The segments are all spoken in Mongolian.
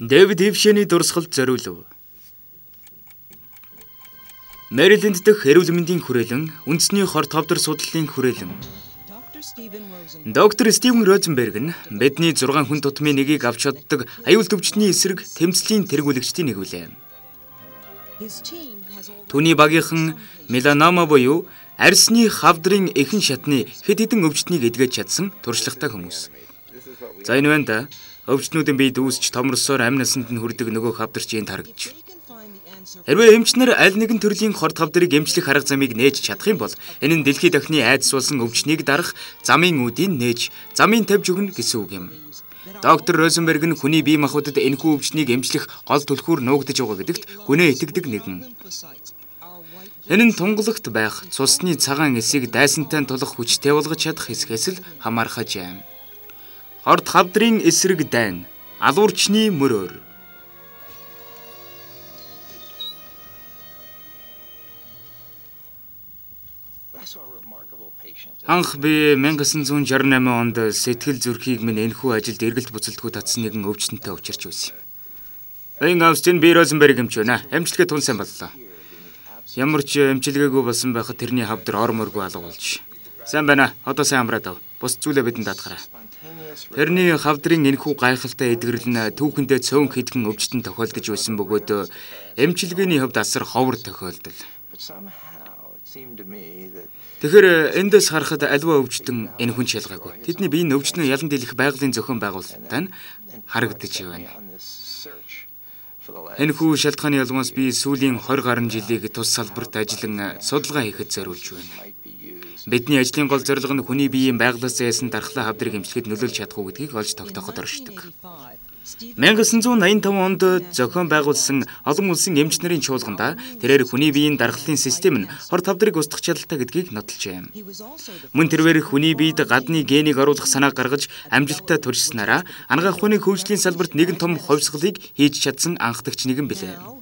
Дэвид Ившэний дурсгалд зориулв. Мэриленд дэх эрүүл мэндийн хүрээлэн, үндэсний хор товдөр судлалын хүрээлэн. Доктор Стивен Розенберг нь бидний 6 хүн тутмын нэгийг авч чаддаг аюул төвчний эсрэг тэмцлийн тэргүүлэгчдийн нэг үлээ. Түүний багийнхан меланома буюу арсны хавдрын эхэн шатны хэд хэдэн өвчтнийг эдгэж чадсан туршлагатай хүмүүс. За энэ байна да өвчтнүүдийн бие дүүсч томрсоор амь насанд нь хүрдэг нөгөө хавдарч энд харагдаж. Хэрвээ эмчнэр аль нэгэн төрлийн хорт хавдрыг эмчлэх арга замыг нээж чадах юм бол энэ нь дэлхийд дахны айдас болсон өвчнийг дарах замын үүдийг нээж замын тавьж өгнө гэсэн үг юм. Доктор Розенберг нь хүний бие махбодод энэхүү өвчнийг эмчлэх гол түлхүүр нуугдж байгаа гэдэгт гүнээ итгэдэг нэгэн. Энэ нь тунгалагт байх цусны цагаан эсийг дайсантай тулах хүчтэй болгож чадах хэсгээс л хамаархаж юм. Орд хавдрын эсрэг дайн, алуурчны мөрөөр Анх би 1968 онд сэтгэл зүрхийг минь энэхүү ажилд эргэлт буцалтгүй татсан нэгэн өвчтөнтэй учирч байсан юм. Эйн Австин би Розенберг эмч байна. Эмчилгээ тун сайн боллоо. Ямар ч эмчилгээгүй болсон байхад тэрний хавдар орморгүй алга болж. Сайн байна. Одоо сайн амраад ав. Бус зүйлээ бидэнд даатгараа. Тэрний хавдрын энэхүү гайхалтай эдгэрэл нь түүхэндээ цөөн хэдхэн өвчтөн тохиолдож байсан бөгөөд эмчилгээний хувьд асар ховор тохиолдол. Тэгэхээр эндээс харахад альва өвчтөн энэ хүн шалгаагүй. Тэдний биеийн өвчнөө ялан дийлэх байгалийн зохион байгуулалтаа нь харагдаж байна. Энэ хүү шалтгааны ялгаас би сүүлийн 20 гаруй жилийг тус салбарт ажиллан судалгаа хийхэд зориулж байна. Бидний ажлын гол зорилго нь хүний биеийн байгалаас яасан дархлаа хавдрыг эмчлэхэд нөлөөлж чадах уу гэдгийг олж тогтооход оршдог. 1985 онд зохион байгуулсан олон улсын эмч нарын чуулганда тэрээр хүний биеийн даргаллын систем нь хор тавдрыг устгах чадaltaй гэдгийг нотлжээ. Мөн тэрээр хүний биед гадны генийг оруулах санаа гаргаж амжилттай туршсанараа ангаах хүний хөгжлийн салбарт нэгэн том хувьсгалыг хийж чадсан анхдагч нэгэн билээ.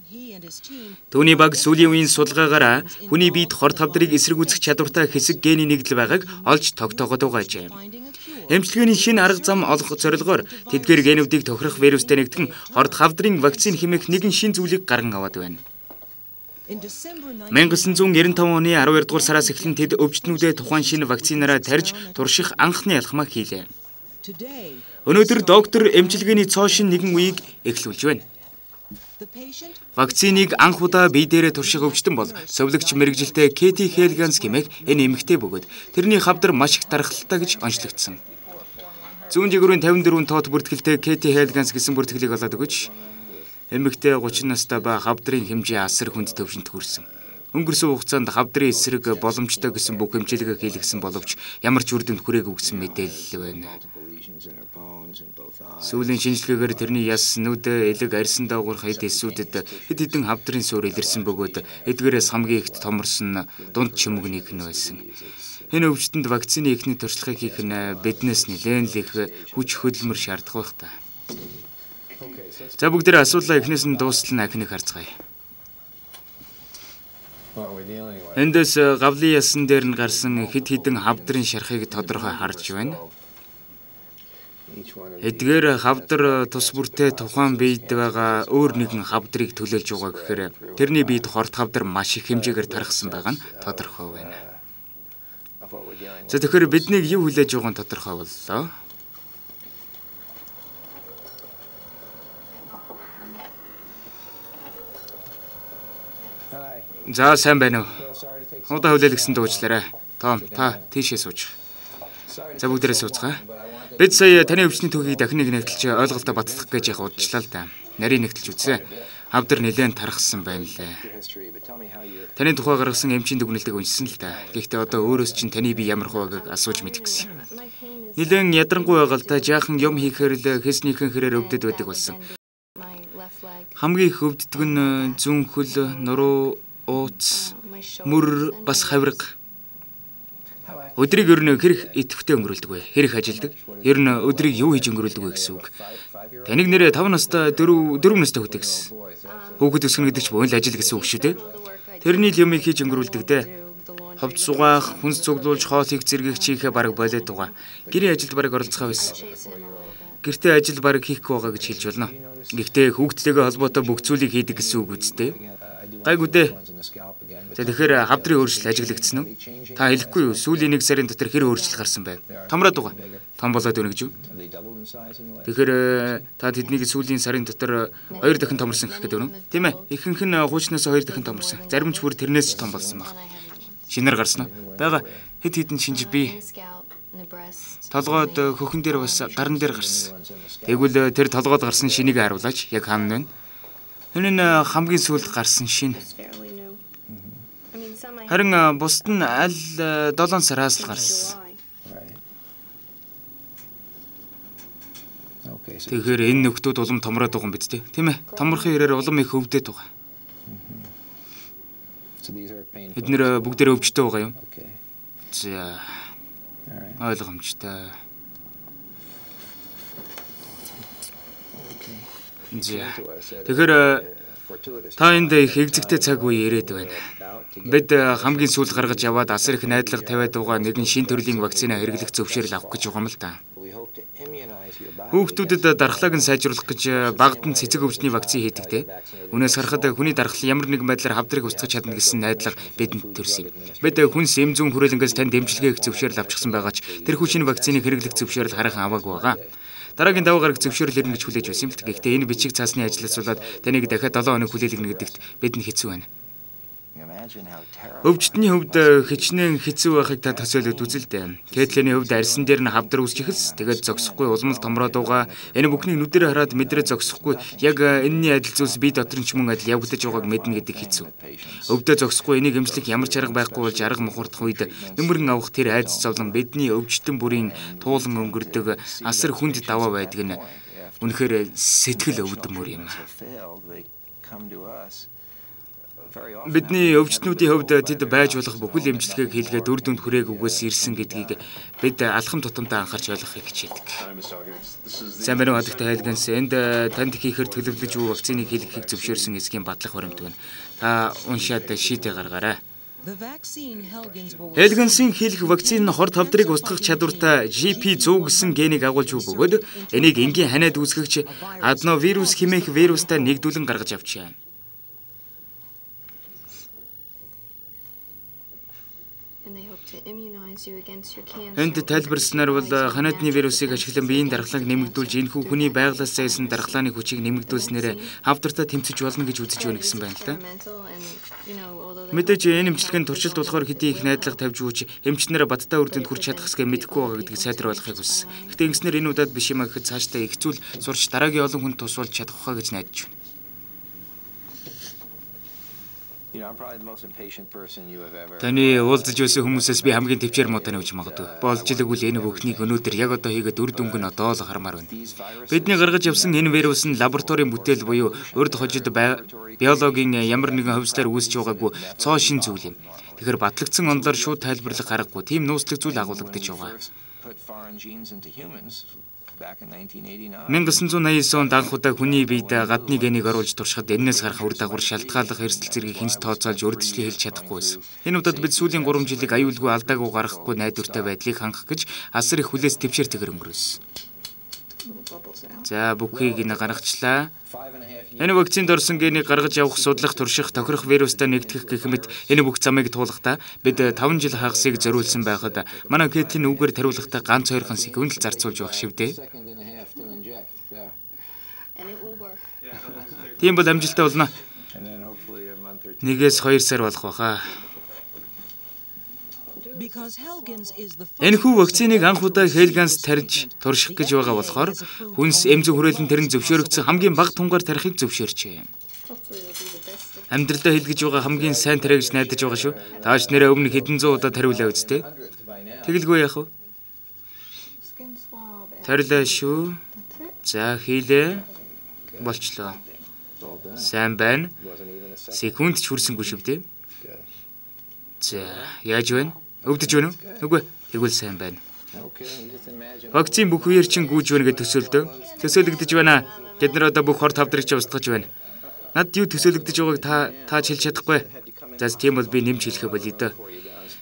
Төвний баг сүүлийн үеийн судалгаагаар хүний биед хор тавдрыг эсрэг үзэх чадвартай хэсэг гений нэгдэл байгааг олж тогтоогод байгаа. Эмчилгээний шинэ арга зам олох зорилгоор тэдгээр генүүдийг тохирох вирустэй нэгтгэн хорд хавдрын вакцин хэмээх нэгэн шин зүйлийг гарган аваад байна. 1995 оны 12 дугаар сараас эхлэн тэд өвчтнүүдэд тухайн шинэ вакцинаараа тарьж турших анхны ялхмаа хийлээ. Өнөөдөр доктор эмчилгээний цоо шин нэгэн үеийг эхлүүлж байна. Вакциныг анх удаа бие дээрээ турших өвчтөн бол совлогч мэрэгжилтэй Кэти Хелганс гэмээх энэ эмэгтэй бөгөөд тэрний хавдар маш их дархалтай гэж онцлогдсон. Зүүн жигүүрийн 54 тоот бүртгэлтэй Кэти Хейлганс гэсэн бүртгэлийг олоод өгөөч. Эмэгтэй 30 настай ба хавдрын хэмжээ асар хүнд төвшөнд хүрсэн. Өнгөрсөн хугацаанд хавдрын эсрэг боломжтой гэсэн бүх хэмжээлгээ хийлгсэн боловч ямар ч үр дүнд хүрээгүй гэсэн мэдээлэл байна. Сүүлийн шинжилгээгээр тэрний яс нүдэ элэг арьсан даагуур хэд эсүүдэд хэд хэдэн хавдрын суур илэрсэн бөгөөд эдгээрээс хамгийн ихт томорсон дунд чимэгнийг нь байсан. Энэ өвчтөнд вакцины эхний туршлагыг хийх нь биднээс нэлээд л их хүч хөдөлмөр шаардах байх та. За бүгдээ асуулаа эхнээс нь дуустал нь ахиныг харцгаая. Эндээс гавлын ясан дээр нь гарсан хэд хэдэн хавдрын шархыг тодорхой харж байна. Эдгээр хавдар тус бүртээ тухайн биед байгаа өөр нэгэн хавдрыг төлөөлж байгаа гэхээр тэрний биед хорт хавдар маш их хэмжээгээр тархсан байгаа нь тодорхой байна. За тэгэхээр биднийг юу хүлээж байгаа нь тодорхой боллоо. За сайн байна уу? Удаа хүлээлгэсэн дуучлаарай. Том та тийшээ сууж. За бүгдээрээ сууцгаа. Бид сая таны өвчний төвхийг дахин нэг нэгтэлж ойлголтоо баттгах гэж яг удажлаа л да. Нарийн нэгтэлж үзье. Хавдар нэлээд тархсан байна лээ. Таны тухай гаргасан эмчийн дүгнэлтийг уншсан л да. Гэхдээ одоо өөрөөс чинь таны би ямар хуваагыг асууж мэдэх гэсэн. Нилэн ядрангуй байгаа л да. Жаахан юм хийхээр л хэснийхэн хэрээр өвдөд байдаг болсон. Хамгийн их өвддөг нь зүүн хөл, нуруу, ууц, мөр бас хавирга. Өдрийг ер нь хэрэг идэвхтэй өнгөрүүлдэг вэ? Хэрэг ажилдаг? Ер нь өдрийг юу хийж өнгөрүүлдэг вэ гэсэн үг. Таныг нэрээ 5 настай 4 4 настай хүүтэй гэсэн. Хүүхэд өсгөн гэдэг чинь буян л ажил гэсэн үг шүү дээ. Тэрний л юмыг хийж өнгөрүүлдэг дээ. Ховд сугаах, хүнс цуглуулж, хоолыг зэргийх чихээ бараг болоод байгаа. Гэрийн ажилд бараг оролцохоо байсан. Гэртээ ажил бараг хийхгүй байгаа гэж хэлж болно. Гэхдээ хүүхдтэйгээ холбоотой бүх зүйлийг хийдэг гэсэн үг үстэй. Гайгүй дээ. За тэгэхээр хавдрын өөрчлөлт ажиглагдсан уу? Та хэлэхгүй юу? Сүүлийн нэг сарын дотор хэр өөрчлөлт гарсан байна? Томроод байгаа. Том болоод байна гэж юу? Тэгэхээр та тэднийг сүүлийн сарын дотор хоёр дахин томорсон гэх гэдэг үү? Тийм ээ. Ихэнх нь хуучнаас хоёр дахин томорсон. Зарим ч бүр тэрнээс ч том болсон баг. Шинээр гарсан уу? Бага хэд хэдэн шинж би толгойд хөхөн дээр бас гарн дээр гарсан. Тэгвэл тэр толгойд гарсан шинийг харуулаач. Яг хаана вэ? Энэ нь хамгийн сүүлд гарсан шин. Харин бусд нь аль 7 сараас л гарсан. Тэгэхээр энэ нөхдүүд улам томроод байгаа юм биз дээ. Тийм ээ. Томрохын хэрээр улам их өвдөд байгаа. Бид нэр бүгдээрээ өвчтэй байгаа юм. За. Ойлгомжтой. За. Тэгэхээр та энд их экзэгтэй цаг үе ирээд байна. Бид э, хамгийн сүүлд гаргаж яваад асар их найдлага тавиад байгаа нэгэн шин төрлийн вакцина хэрэглэх зөвшөөрөл авах гэж байгаа юм л да. Хүүхдүүдэд дархлааг нь сайжруулах гэж э, багад нь цэцэг өвчний вакцины хийдэг те. Үнээс харахад хүний дархлал ямар нэгэн байдлаар хавдрыг устгах чадна гэсэн найдлага бидэнд төрсөн. Бид хүнс эм зүүн хүрээлэнгээс тань дэмжлэгээ зөвшөөрөл авчихсан байгаа ч тэр хүчний вакциныг хэрэглэх зөвшөөрөл хараахан аваагүй байгаа. Дараагийн даваа гараг зөвшөөрөл ирнэ гэж хүлээж байсан юм л гэхдээ энэ бичиг цаасны ажилласуулаад таныг дахиад 7 хоног хүлээлгэнэ гэдэгт бидэнд хэцүү байна. Өвчтний хувьд э, хичнээн хэцүү байхыг та төсөөлөд үзэлтэй. Кэтлиний хувьд арьсан дээр нь хавдар үсч эхэлс. Тэгээд зогсохгүй улмал томроод байгаа. Энэ бүхнийг нүдэрээ хараад мэдрээ зогсохгүй. Яг э, энэний адил зүйлс би дотор нь ч мөн адил явагдаж байгааг мэднэ гэдэг хэцүү. Өвдөө зогсохгүй энийг эмчлэх ямар ч арга байхгүй болж арга мухардах үед нөмөрн авах тэр айц зовлон бидний өвчтөн бүрийн туулан өнгөрдөг асар хүнд даваа байдаг нь үнэхээр сэтгэл өвдөмөр юм. Бидний өвчтнүүдийн хувьд тэд байж болох бүхэл эмчилгээг хийлгээд үр дүнд хүрээгүйгээс ирсэн гэдгийг бид алхам тутамдаа анхаарч ойлгохыг хичээдэг. Сайн байна уу адагтай хайлганс энд э, танд хийхээр төлөвлөж буй вакциныг хийлгэхийг зөвшөөрсөн эсгийн батлах баримт байна. Та уншаад шийдэ гаргаарай. Элгэнсийн хийлэх вакцины нь хорт хавдрыг устгах чадвартай GP100 гэсэн генийг агуулж бөгөөд энийг энгийн ханиад үүсгэгч аденовирус хэмээх вирустай нэгдүүлэн гаргаж авчаа. Энд тайлбарласнаар бол ханиадны вирусыг ашиглан биеийн дархлааг нэмэгдүүлж энэхүү хүний байглаас зайсан дархлааны хүчийг нэмэгдүүлснээр хавдартай тэмцэж болно гэж үзэж байна гэсэн байна л да. Мэдээж энэ эмчилгээний туршилт болохоор хэдий их найдлага тавьж өгч эмчнэр бадтай үрдэнд хүрч чадах хэсгээ мэдэхгүй байгаа гэдгийг сайдар болгохыг хүссэн. Гэтэ ингэснээр энэ удаад биш юм а гэхэд цаашдаа их зүйл сурч дараагийн олон хүнд тусвалж чадах хаа гэж найдаж байна. Таны уулзаж байсан хүмүүсээс би хамгийн төвчээр тань өгч магадгүй. Болж илэгвэл энэ бүхнийг өнөөдөр яг одоо хийгээд үр дүнг нь одоо л хармаар байна. Бидний гаргаж явсан энэ вирус нь лабораторийн бүтээл буюу урд хожид биологийн ямар нэгэн хөвслөөр үүсэж байгаагүй цоо шин зүйл юм. Тэгэхээр батлагдсан онлоор шууд тайлбарлах аргагүй. Тийм нууцлаг зүйл агуулгадж байгаа. 1989 онд анх удаа хүний биед гадны генийг оруулж туршихад энэс гарах үр дагавар шалтгааллах эрсдэл зэргийг хинч тооцоолж урьдчилан хэлж чадахгүй байсан. Энэ удаад бид сүүлийн 3 жилиг аюулгүй алдаагүй гаргахгүй найдвартай байдлыг хангах гэж асар их хүлээс төвшөр тэгэр өнгөрөөсөн. За бүхийг энэ гаргачлаа. Энэ вакцинд орсон генийг гаргаж явах, судлах, турших, тохирох вирустай нэгтгэх гэх мэт энэ бүх замыг туулахдаа бид 5 жил хагасыг зориулсан байхад манай кетийн үгээр тариулахдаа ганц 2 секунд л зарцуулж байх шивдээ. Тийм бол амжилттай болно. Нэгээс 2 сар болох байхаа. Энэхүү вакциныг анх удаа Хелганс тарьж турших гэж байгаа болохоор хүнс эмзэг хүрээлэн тэрэн зөвшөөрөгдсөн хамгийн бага тунгаар тарихыг зөвшөөрчээ. Амьдралдаа хэлгэж байгаа хамгийн сайн тарих гэж найдаж байгаа шүү. Тааш нэрээ өмнө хэдэн зуун удаа тариулаа үсттэй. Тэгэлгүй яах вэ? Тарилаа шүү. За хийлээ. Болчлоо. Сайн байна. Секунд ч хүрсэнгүй шүү дээ. За, яаж байна? Өвдөж байна уу? Үгүй. Тэгвэл сайн байна. Вакцин бүх үеэр чин гүйж байна гэж төсөөлдөө. Төсөөлөгдөж байна. Бид нар одоо бүх хор тавдрыг ч устгаж байна. Над юу төсөөлөгдөж байгааг та тааж хэлж чадахгүй. За тийм бол би нэмж хэлэхэ болъё доо.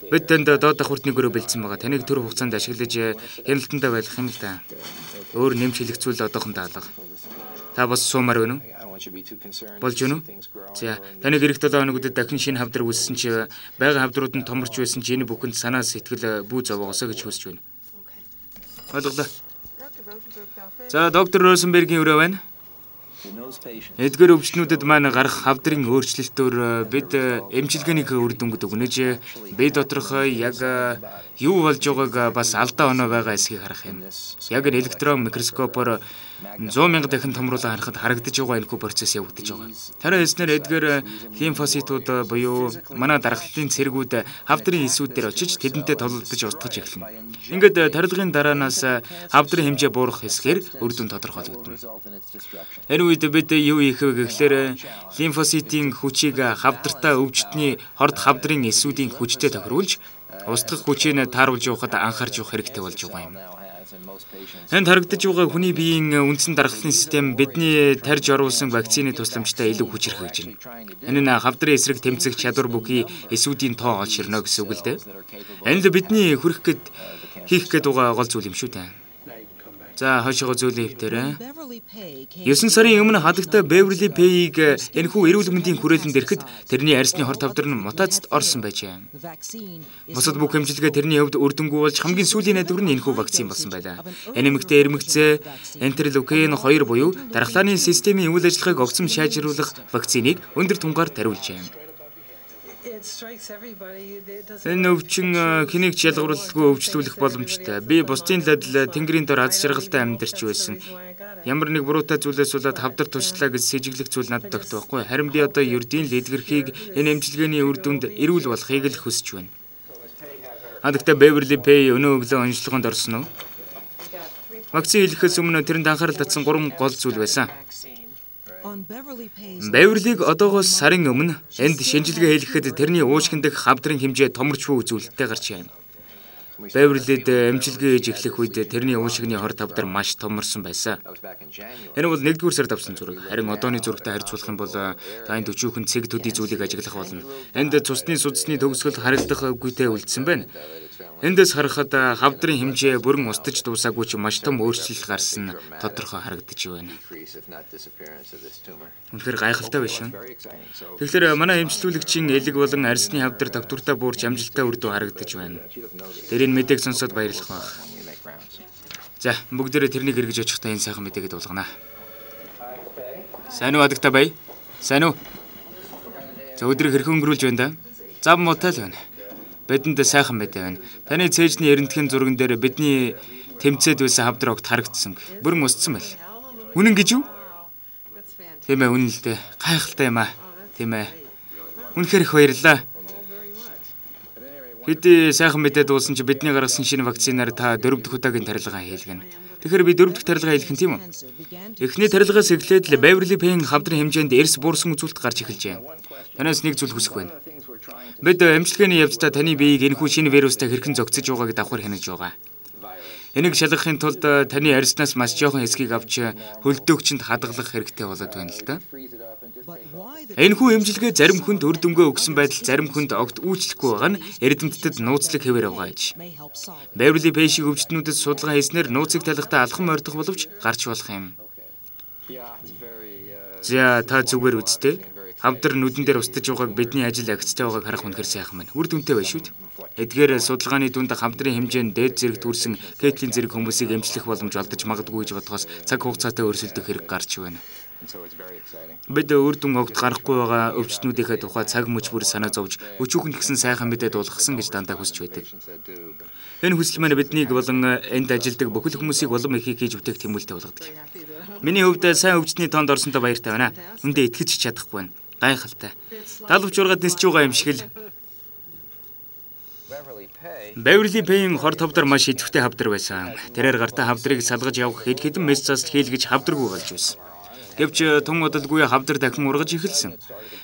Бид тэнд доод давхурт нэгөрөө бэлдсэн байгаа. Таныг төр хугацаанд ашиглаж хяналтандаа байлгах юм л да. Өөр нэмж хэлэх зүйл одоохондоо алга. Та бас суумаар байна уу? Болж уу? За, таны гэрэх 7 хоногудад дахин шинэ хавдар үүссэн чи байгаа хавдрууд нь томорч байсан чи энэ бүхэнд санаа сэтгэл бүү зовоогоосоо гэж хүсэж байна. Ойлголоо. За, доктор Розенбергийн өрөө байна. Эдгээр өвчтнүүдэд маань гарах хавдрын өөрчлөлтөөр бид эмчилгээний үр дүнгууд өгнөж бид доторх яг юу болж байгааг бас алдаа оноо байгаа эсхийг харах юм. Яг электрон микроскопоор 100 мянга дахин томруулан харахад харагдаж байгаа энэхүү процесс явагдаж байгаа. Тарай хэлснээр эдгээр лимфоцитууд буюу манай даргаллын цэргүүд хавдрын эсүүд дээр очиж тэдэнтэй тололдож устгаж эхэлнэ. Ингээд тарилгын дараанаас хавдрын хэмжээ буурах хэсгээр үр дүн тодорхойлогдно. Энэ үед бид юу хийх вэ гэхлээр лимфоцитийн хүчийг хавдартаа өвчтний хорд хавдрын эсүүдийн хүчтэй тохируулж устгах хүчийг тааруулж явахад анхаарч явах хэрэгтэй болж байгаа юм. Энд харагдаж байгаа хүний биеийн үндсэн даргаллын систем бидний тарж оруулсан вакцины тусламжтай илүү хүч хэрхэж байна. Энэ нь хавдрын эсрэг тэмцэх чадвар бүхий эсүүдийн тоо олж ирнэ гэсэн үг л дээ. Энэ л бидний хүрэх гээд хийх гээд байгаа гол зүйл юм шүү дээ. За хойшоо зүйлийн хэвтэрэ. 9 сарын өмнө хадагта Beverly Pay-г энэхүү эрүүл мэндийн хүрээлэнд ирэхэд тэрний арьсны хор тавдар нь мутацид орсон байжээ. Бусад бүх хэмжилгээ тэрний хувьд үр дүнгүй болж хамгийн сүүлийн найдвар нь энэхүү вакцин болсон байлаа. Энэ эмэгтэй эрмэгцээ Interleukin 2 буюу дархлааны системийн үйл ажиллагааг огцом шаажруулах вакциныг өндөр тунгаар тариулжээ. Энэ өвчин хэнийг ч ялгарлгүй өвчлүүлэх боломжтой. Би бусдын адил тэнгэрийн дор аз жаргалтай амьдарч байсан. Ямар нэг буруутай зүйлээс болоод хавдар туршлаа гэж сэжиглэх зүйл надад тогт байхгүй. Харин би одоо ердийн лидгэрхийг энэ эмчилгээний үр дүнд эрүүл болохыг л хүсэж байна. Хадагта Beverly Pay өнөө өглөө онцлогоонд орсон уу? Вакцины хэлэхээс өмнө тэрэнд анхаарал татсан гурван гол зүйл байсан. Бэверлиг одоогоос сарын өмнө энд шинжилгээ хийлгэхэд тэрний уушгин дэх хавдрын хэмжээ томорч буй үзүүлэлттэй гарч байна. Бэверлид эмчилгээ хийж эхлэх үед тэрний уушигны хор тавдар маш томорсон байсан. Энэ бол 1-р сард авсан зураг. Харин одооны зурагтай харьцуулах юм бол та энэ өчүүхэн цэг төдий зүйлийг ажиглах болно. Энд цусны судасны төгсгөл харагдах үгүйтэй үлдсэн байна. Эндээс харахад хавдрын хэмжээ бүрэн устж дуусаагүй ч маш том өөрчлөлт гарсан тодорхой харагдаж байна. Үнэхээр гайхалтай байна шүү. Тэгэхээр манай эмчилүүлэгчийн элэг болон арьсны хавдар доктортой буурч амжилттай үр дүн харагдаж байна. Тэрийн мэдээг сонсоод баярлах баг. За бүгдээрээ тэрнийг эргэж очихдаа энэ сайхан мэдээгээд болгоно. Сайн уу адагта бай? Сайн уу? За өдрийг хэрхэн өнгөрүүлж байна да? Зав муутай л байна бидэнд сайхан байт байна. Таны цээжний эрентхэн зурган дээр бидний тэмцээд байсан хавдар огт харагдсан. Бүрэн устсан байл. Үнэн гэж юу? Тийм ээ, үнэн л дээ. Гайхалтай юм аа. Тийм ээ. Үнэхээр их баярлаа. Хэдий сайхан мэдээд дуулсан чи бидний гаргасан шинэ вакцинаар та дөрөв дэх удаагийн тарилгаа хийлгэнэ. Тэгэхээр би дөрөв дэх тарилгаа нь тийм үү? Эхний тарилгаас эхлээд л Beverly Payne хавдрын хэмжээнд эрс буурсан үзүүлэлт гарч эхэлжээ. Танаас нэг зүйл хүсэх байна. Бид эмчилгээний явцдаа таны биеийг энэхүү шинэ вирустай хэрхэн зогцож байгааг давхар хянаж байгаа. Энийг шалгахын тулд таны арьснаас маш жоохон хэсгийг авч хөлдөөгчөнд хадгалах хэрэгтэй болоод байна л да. Энэхүү эмчилгээ зарим хүнд үр дүнгээ өгсөн байдал зарим хүнд огт үйлчлэхгүй байгаа нь эрдэмтдэд нууцлаг хэвээр байгаа гэж. Beverly Page өвчтнүүдэд судалгаа хийснээр нууцыг талхтаа алхам ойртох боловч гарч болох юм. За та зүгээр үсттэй. Хавдар нүдэн дээр устж байгааг бидний ажил агцтай байгааг харах үнэхэр сайхан байна. Үр дүнтэй байна шүү дээ. Эдгээр судалгааны дүнд хамтрын хэмжээнд дээд зэрэг төрсэн Кейтлийн зэрэг хүмүүсийг эмчлэх боломж олдож магадгүй гэж бодохоос цаг хугацаатай өрсөлдөх хэрэг гарч байна. Бид үр дүн огт гарахгүй байгаа өвчтнүүдийнхээ тухай цаг мөч бүр санаа зовж өчүүхэн гисэн сайхан мэдээд болгосон гэж дандаа хүсэж байдаг. Энэ хүсэл маань биднийг болон энд ажилладаг бүхэл хүмүүсийг улам ихийг хийж бүтээх тэмүүлтэй болгодог. Миний хувьд сайн өвчтний тоонд орсонтой баяртай байна. Үндэ итгэж чадахгүй байна гайхалтай. Далавч ургаад нисж байгаа юм шиг л. Beverly Pay-ийн хор тавдар маш идэвхтэй хавдар байсан. Тэрээр гартаа хавдрыг салгаж явах хэд хэдэн месс цаас хийлгэж хавдаргүй болж байсан. Гэвч тун удалгүй хавдар дахин ургаж эхэлсэн.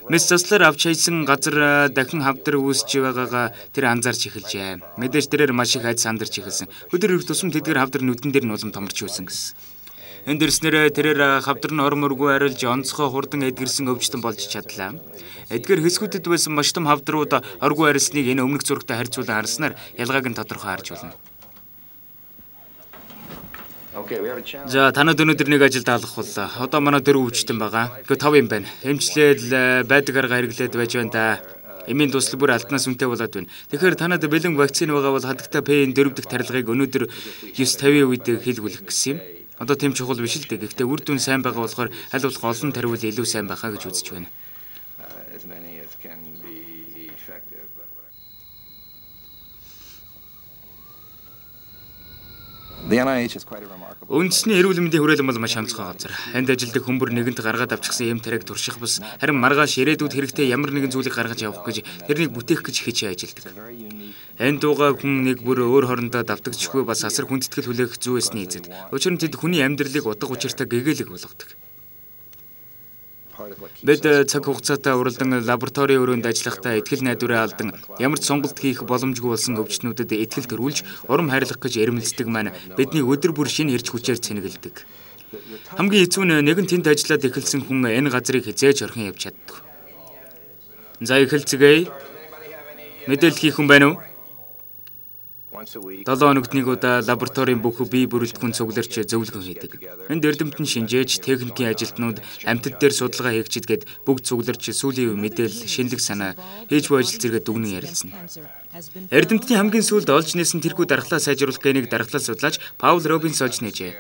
Месс заслаар авч хайсан газар дахин хавдар үүсэж байгаагаа тэр анзаарч эхэлжээ. Мэдээж тэрээр маш их айд сандарч эхэлсэн. Өдөр ирэх тусам тэдгээр хавдар нүдэн дээр нь улам томорч байсан гэсэн. Энд дэрснээр тэрээр хавдар нь ормөргүй арилж онцгой хурдан эдгэрсэн өвчтөн болж чадлаа. Эдгээр хэсгүүдэд байсан маш том хавдрууд оргүй арилсныг энэ өмнөх зурагтай харьцуулан харснаар ялгааг нь тодорхой харж болно. За танад өнөөдөр нэг ажилд алах боллоо. Одоо манай дөрөв өвчтөн байгаа. Гэхдээ тав юм байна. Эмчлэл байдаг арга хэрэглээд байж байна да. Эмийн туслал бүр алтнаас үнэтэй болоод байна. Тэгэхээр танад бэлэн вакцин байгаа бол хадагта П-ийн дөрөв дахь тарилгыг өнөөдөр 950 үед хэлгүүлэх гэсэн юм. Одоо тэм чухал биш л дээ. Гэхдээ үр дүн сайн байгаа болохоор аль болох олон тариул илүү сайн байхаа гэж үзэж байна. Үндэсний эрүүл мэндийн хүрээлэн бол маш онцгой газар. Энд ажилдаг хүмүүр нэгэнт гаргаад авчихсан юм тариаг турших бус харин маргааш ирээдүйд хэрэгтэй ямар нэгэн зүйлийг гаргаж явах гэж тэрнийг бүтээх гэж хичээ ажилдаг. Энд дууга хүн нэг бүр өөр хоорондоо давтагдчихгүй бас асар хүндэтгэл хүлээх зүй эсний эзэд. Учир нь тэд хүний амьдралыг утга учиртай гэгээлэг болгодог. Бид э, цаг хугацаатай уралдан лабораторийн өрөөнд ажиллахдаа ихтгэл найдвараа алдан ямар ч сонголт хийх боломжгүй болсон өвчтнүүдэд ихтгэл төрүүлж урам хайрлах гэж эрмэлздэг маань бидний өдөр бүр шинэ эрч хүчээр цэнгэлдэг. Хамгийн хэцүү нь нэгэн тэнд ажиллаад эхэлсэн хүн энэ газрыг хизээж орхин явж чаддаг. За эхэлцгээе. Мэдээлэл хийх хүн байна уу? 7 хоногт нэг удаа лабораторийн бүх бие бүрэлдэхүүн цугларч зөвлөгөө хийдэг. Энд эрдэмтэн шинжээж, техникийн ажилтнууд амьтад дээр судалгаа хийгчид гээд бүгд цугларч сүүлийн үе мэдээлэл, шинэлэг санаа хийж буй ажил зэрэг дүгнэн ярилцсан. Эрдэмтний хамгийн сүүлд олж нээсэн тэрхүү дархлаа сайжруулах генийг дархлаа судлаач Паул Робинс олж нээжээ.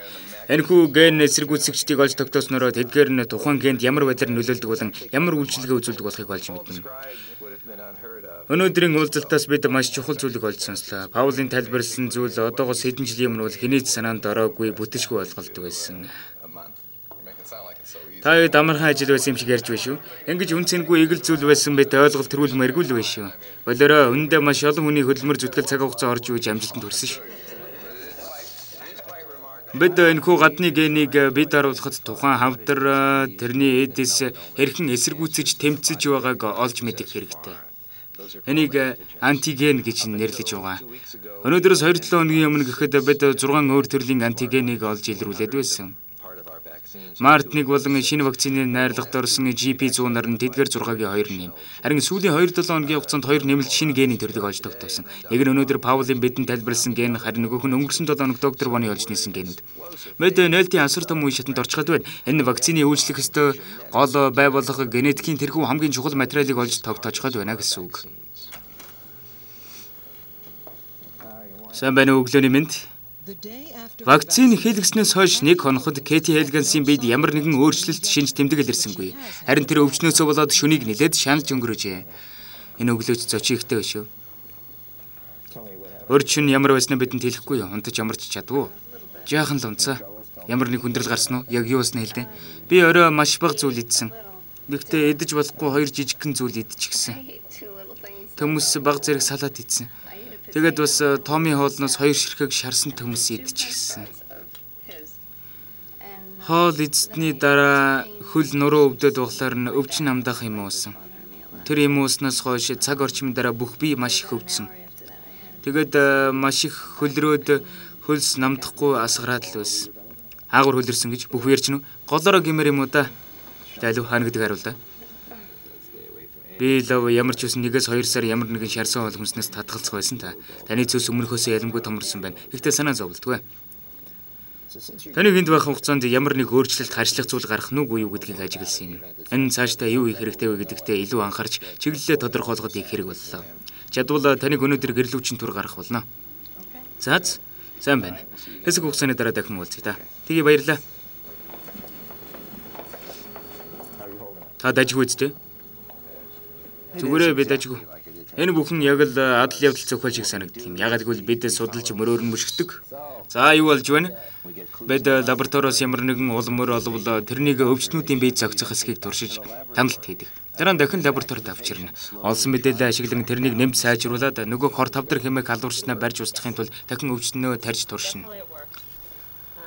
Энэхүү ген эсэргүүцэгчдийг олж тогтоосноор тэдгээр нь тухайн генд ямар байдлаар нөлөөлдөг болон ямар үйлчилгээ үзүүлдэг болохыг олж мэднэ. Өнөөдрийн уулзалтаас бид маш чухал зүйлийг олж сонслоо. Паулын тайлбарлсан зүйл одоогоос хэдэн жилийн өмнө бол хинээч санаанд ороогүй бүтэшгүй болголдог байсан. Та хэд амархан ажил байсан юм шиг ярьж байна шүү. Ингэж үнцэнгүй игэл зүйл байсан бэ ойлголт төрүүлмээргүй л байна шүү. Болороо өндөө маш олон хүний хөдөлмөр зүтгэл цаг хугацаа орж үйж амжилтанд хүрсэн шүү. Бид энэхүү гадны генийг бид харуулахад тухайн хавдар тэрний эдис хэрхэн эсэргүүцэж тэмцэж байгааг олж мэдэх хэрэгтэй. Энийг антиген гэж нэрлэж байгаа. Өнөөдрөөс 2-7 хоногийн өмнө гэхэд бид 6 өөр төрлийн антигенийг олж илрүүлээд байсан. Март 1 болон шинэ вакцины найрлагад орсон GP100 нар нь тэдгээр 6-гийн 2 нэм. Харин сүүлийн 2-7 хоногийн хугацаанд 2 нэмэлт шинэ гений төрлийг олж тогтоосон. Нэг нь өнөөдөр Паулын бидэнд тайлбарласан ген, харин нөгөөх нь өнгөрсөн 7 хоног доктор Боны олж нээсэн генүүд. Мэд нээлтийн асар том үе шатанд орчиход байна. Энэ вакцины үйлчлэх ёстой гол бай болох генетикийн тэрхүү хамгийн чухал материалыг олж тогтоочход байна гэсэн үг. Сайн байна уу өглөөний мэнд. Вакцин хийлгэснээс хойш нэг хоноход Кэти Хелгенсийн бид ямар нэгэн өөрчлөлт шинж тэмдэг илэрсэнгүй. Харин тэр өвчнөөсөө болоод шүнийг нилээд шаналж өнгөрөөжээ. Энэ өглөөч зочин ихтэй шүү. Өрчин ямар байснаа бидэнд хэлэхгүй унтаж ямарч чадгүй. Жаахан л унцаа. Ямар нэг хүндрэл гарсан уу? Яг юу басна хэлдэг. Би орой маш бага зүйл идсэн. Гэхдээ эдэж болохгүй хоёр жижигхэн зүйл идчихсэн. Төмөс баг зэрэг салат идсэн. Тэгээд бас Томи хоолноос хоёр ширхэг шарсан төмөс идчихсэн. Хоол эзэдний дараа хөл нуруу өвдөд болохоор нь өвчин амдаах юм уусан. Тэр юм ууснаас хойш цаг орчмын дараа бүх бие маш их өвдсөн. Тэгээд маш их хөлрөөд хөлс намдахгүй асгараад л байсан. Аагур хөлөрсөн гэж бүх ярьж нү голороо гимэр юм уу да. Дайлуу хаана гэдэг харуул да. Би лав ямар ч үсэн нэгээс 2 сар ямар нэгэн шарсан хол хүнснээс татгалцах байсан та. Таны цөс өмнөхөөс ялангуй томорсон байна. Гэхдээ санаа зовлтгүй. Таны хүнд байх хугацаанд ямар нэг өөрчлөлт харьцлах зүйл гарах нүг уу гэдгийг ажигласан юм. Энэ цаашдаа юу хийх хэрэгтэй вэ гэдэгтээ илүү анхаарч чиглэлээ тодорхойлоход их хэрэг боллоо. Жадвал таныг өнөөдөр гэрлүүчин төр гарах болно. Заац сайн байна. Хэсэг хугацааны дараа дахин уулзъя та. Тэгээ баярлалаа. Та дажгүй үстэй. Зүгээрээ бид ажгүй. Энэ бүхэн яг л адал явдал цохол шиг санагддаг юм. Ягаад гэвэл бид судалж мөрөөрн мөшгдөг. За юу болж байна? Бид лабораториос ямар нэгэн улмөр олвол тэрнийг өвчтнүүдийн бие зохицох хэсгийг туршиж таналт хийдэг. Дараа нь дахин лабораторид авчирна. Олсон мэдээлэл ашиглан тэрнийг нэмж сайжруулад нөгөө хор тавдар хэмээх халуурчнаа барьж устгахын тулд дахин өвчтнөө тарьж туршина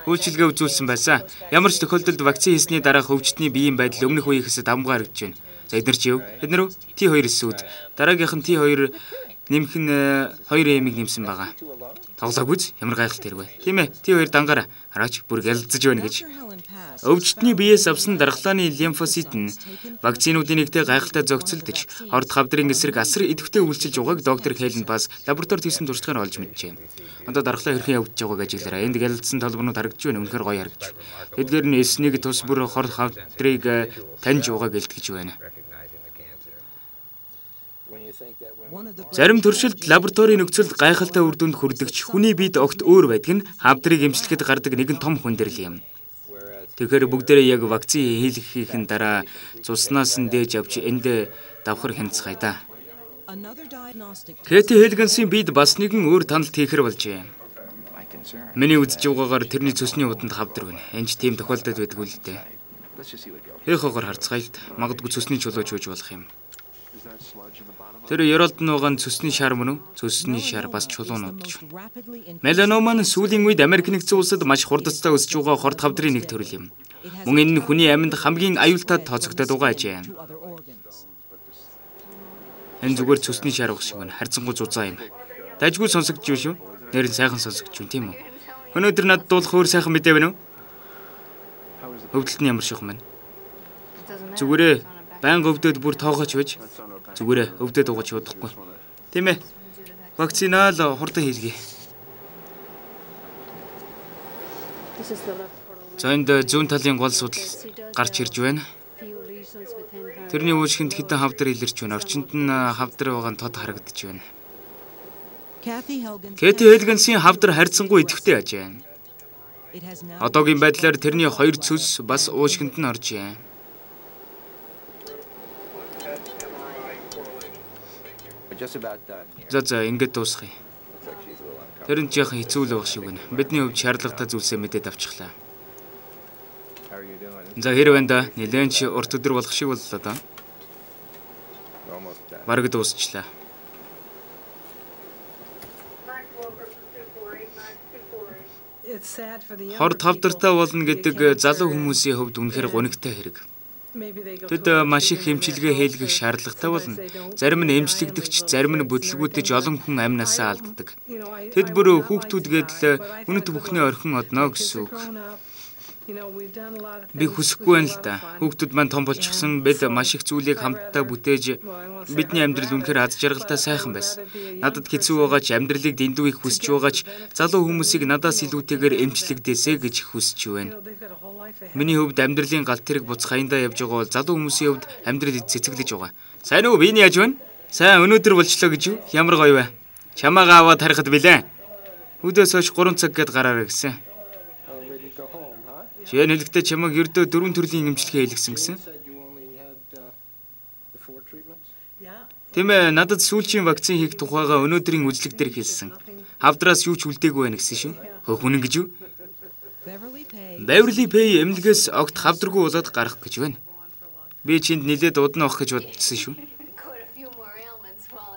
үйлчилгээ үзүүлсэн байсан. Ямар ч тохиолдолд вакцин хийсний дараах өвчтний биеийн байдал өмнөх үеийнхээс давмгаар харагдж байна. За юу? Эдгээр үү? T2 эсүүд. Дараагийнх нь T2 нэмэх нь 2 M-ийг нэмсэн байгаа. Тоглоог үз ямар гайхалтай хэрэг вэ? Тийм ээ. T2 дангаараа хараач бүр гялцж байна гэж. Өвчтний биеэс авсан дархлааны лимфоцит нь вакцинуудын нэгтэй гайхалтай зохицолдож, хорт хавдрын эсрэг асар идэвхтэй үйлчилж байгааг доктор Хелен Бас лабораторид хийсэн туршлагаар олж мэджээ. Одоо дархлаа хэрхэн явагдаж байгааг ажиглаараа энд гялдсан толборнууд харагдж байна. Үнэхээр гоё харагдж. Тэдгээр нь эснийг тус бүр хор хавдрыг э, таньж байгааг илтгэж байна. Зарим туршилт лабораторийн нөхцөлд гайхалтай үр дүнд хүрдэгч хүний биед огт өөр байдаг нь хавдрыг эмчлэхэд гардаг нэгэн том хүндрэл юм. Тэгэхээр бүгдээрээ яг вакцин хийлгэхийн дараа цуснаас нь дээж авч энд давхар хянцгая да. Кэти Хелгенсийн бид бас нэгэн өөр таналт хийхэр болжээ. Миний үзэж байгаагаар тэрний цөсний уданд хавдар байна. Энд тийм тохиолдод байдгүй л дээ. Эхогоор харцгаая л да. Магадгүй цөсний чулууж хөөж болох юм. Тэр Еролд нь байгаа цөсний шар мөн үү? Цөсний шар бас чулуунууд ч. Меланома нь сүүлийн үед Америк нэгдсэн улсад маш хурдцтай өсөж байгаа хорт хавдрын нэг төрөл юм. Мөн энэ нь хүний амьд хамгийн аюултай тооцогдоод байгаа ажээ. Энэ зүгээр цөсний шар баг шиг байна. Харьцангуй зузаан юм. Дажгүй сонсогдож байна шүү. Нэр нь сайхан сонсогдож байна тийм үү? Өнөөдөр надад дуулах өөр сайхан мэдээ байна уу? Хөвдөлт нь ямар шихэн байна? Зүгээрээ байнга өвдөд бүр тоогооч байж Зүгээрээ өвдөд угаж удахгүй. Тийм ээ. Вакцинал хурдан хийлгэе. За энд зүүн талын гол судал гарч ирж байна. Тэрний үүсгэнд хитэн хавдар илэрч байна. Орчинд нь хавдар байгаа нь тод харагдаж байна. Кэти Хелгенсийн хавдар харьцангуй идэвхтэй аж байна. Одоогийн байдлаар тэрний хоёр цөс бас уушгинд нь орж байна. За за ингэж дуусгая. Тэр нь жоохон хэцүү л байх шиг байна. Бидний хувьд шаардлагатай зүйлсээ мэдээд авчихлаа. За хэр байна да? Нилээн чи урт өдөр болох шиг боллоо да. Бараг дуусчлаа. Хор тавдартай болно гэдэг залуу хүмүүсийн хувьд үнэхээр гонигтай хэрэг. Тэд маш их эмчилгээ хийлгэх шаардлагатай болно. Зарим нь эмчлэгдэгч, зарим нь бүтлгүүдэж олон хүн амнасаа алддаг. Тэд бүр хүүхдүүдгээд л үнэт бүхний орхин одно гэсэн үг. Би хүсэхгүй байна л да. Хүүхдүүд маань том болчихсон бид маш их зүйлийг хамтдаа бүтээж бидний амьдрал үнэхээр аз жаргалтай сайхан байсан. Надад хэцүү байгаа ч амьдралыг дэндүү их хүсэж байгаа ч залуу хүмүүсийг надаас илүүтэйгээр эмчлэгдээсэ гэж хүсэж байна. Миний хувьд амьдралын галт тэрэг буцах хаяндаа явж байгаа бол залуу хүмүүсийн хувьд амьдрал цэцэглэж байгаа. Сайн уу? Би нь яаж байна? Сайн өнөөдөр болчлоо гэж юу? Ямар гоё вэ? Чамаагаа аваад харихад билээ. Өдөөс хойш 3 цаг гээд гараарай гэсэн. Жишээ нь хэлэхдээ чамайг ердөө дөрвөн төрлийн эмчилгээ хийлгсэн гэсэн. Тийм ээ, надад сүүлчийн вакцин хийх тухайга өнөөдрийн үзлэг дээр хэлсэн. Хавдраас юу ч үлдээгүй байна гэсэн шүү. Хөх үнэн гэж юу? Beverly Pay эмнэлгээс огт хавдргүй болоод гарах гэж байна. Би чинд нилээд удна авах гэж бодсон шүү.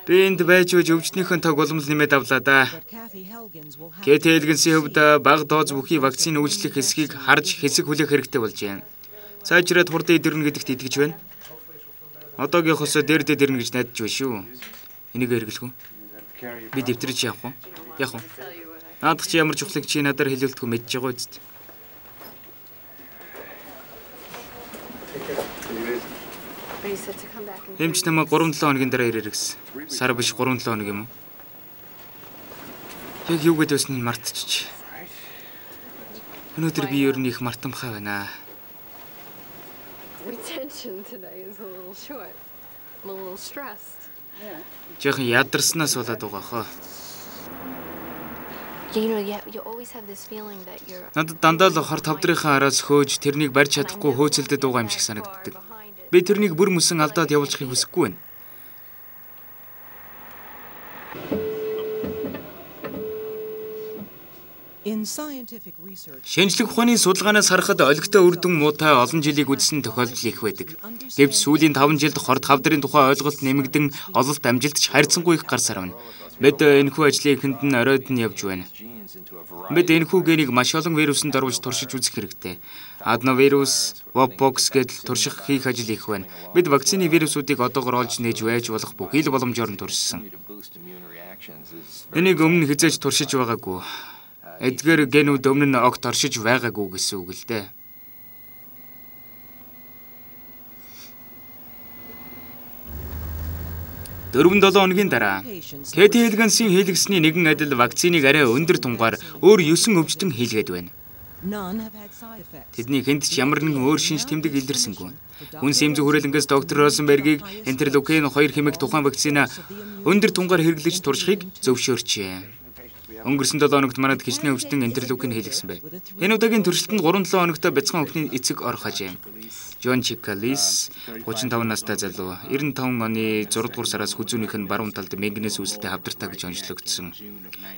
Би энд байж үж өвчтнийхэн тог уламл нэмээд авлаа да. Кэт Элгэнсийн хувьд баг дооз бүхий вакцины үйлчлэх хэсгийг харж хэсэг хүлээх хэрэгтэй болж байна. Цаажраад хурдан идэрнэ гэдэгт итгэж байна. Одоогийнхоос дээр дээр дэрнэ гэж найдаж байна шүү. Энийг хэрэглэх үү? Би дэвтэрч явах уу? Явах уу? Наадах чи ямар чухлыг чи надаар хэлүүлдэхгүй мэдж байгаа үст. Эмч намайг 3-7 хоногийн дараа ирээр гэсэн. Сар биш 3-7 хоног юм уу? Яг юу гэдээ байсныг мартчих. Өнөөдөр би ер нь их мартамхай байна. Retention today is a little short. I'm a little stressed. Жохон ядарснаас болоод байгаа хаа. Надад дандаа л хорт тавдрынхаа араас хөөж тэрнийг барьж чадахгүй хөөцөлдөд байгаа юм шиг санагддаг. Би тэрнийг бүр мөсөн алдаад явуулахыг хүсэхгүй байна. Шинжлэх ухааны судалгаанаас харахад олигтой үр дүн муутай олон жилийг үдсэн тохиолдол их байдаг. Гэвч сүүлийн 5 жилд хорт хавдрын тухай ойлголт нэмэгдэн ололт амжилтч харьцангуй их гар сарвна. Бид энэхүү ажлын эхэнд нь оройд нь явж байна. Бид энэхүү генийг маш олон вирусанд оруулж туршиж үзэх хэрэгтэй адновирус, вопбокс гэдэл турших хийх ажил их байна. Бид вакцины вирусуудыг одоогор олж нээж байж болох бүх ил боломжоор нь туршсан. Энийг өмнө хизээж туршиж байгаагүй. Эдгээр генүүд өмнө нь огт оршиж байгаагүй гэсэн үг л дээ. Дөрвөн 7 өдрийн дараа Кэти Хилгэнсийн хийлгэсний нэгэн адил вакциныг арай өндөр тунгаар өөр 9 өвчтөн хийлгээд байна. Тэдний хэнд ч ямар нэгэн өөр шинж тэмдэг илэрсэнгүй. Хүнс эмзэг хүрээлэнгээс доктор Розенбергийг интерлокин 2 хэмээх тухайн вакцина өндөр тунгаар хэрэглэж туршихыг зөвшөөрчээ. Өнгөрсөн 7 хоногт манад хичнээн өвчтөн интерлокин хийлгсэн бай. Энэ удаагийн төрөлтөнд 3-7 хоногт бяцхан өхний эцэг орох Джон Чикалис 35 настай залуу 95 оны 6 дугаар сараас хүзүүнийх нь баруун талд мэнгнээс үүсэлтэй хавдартаа гэж онцлогдсон.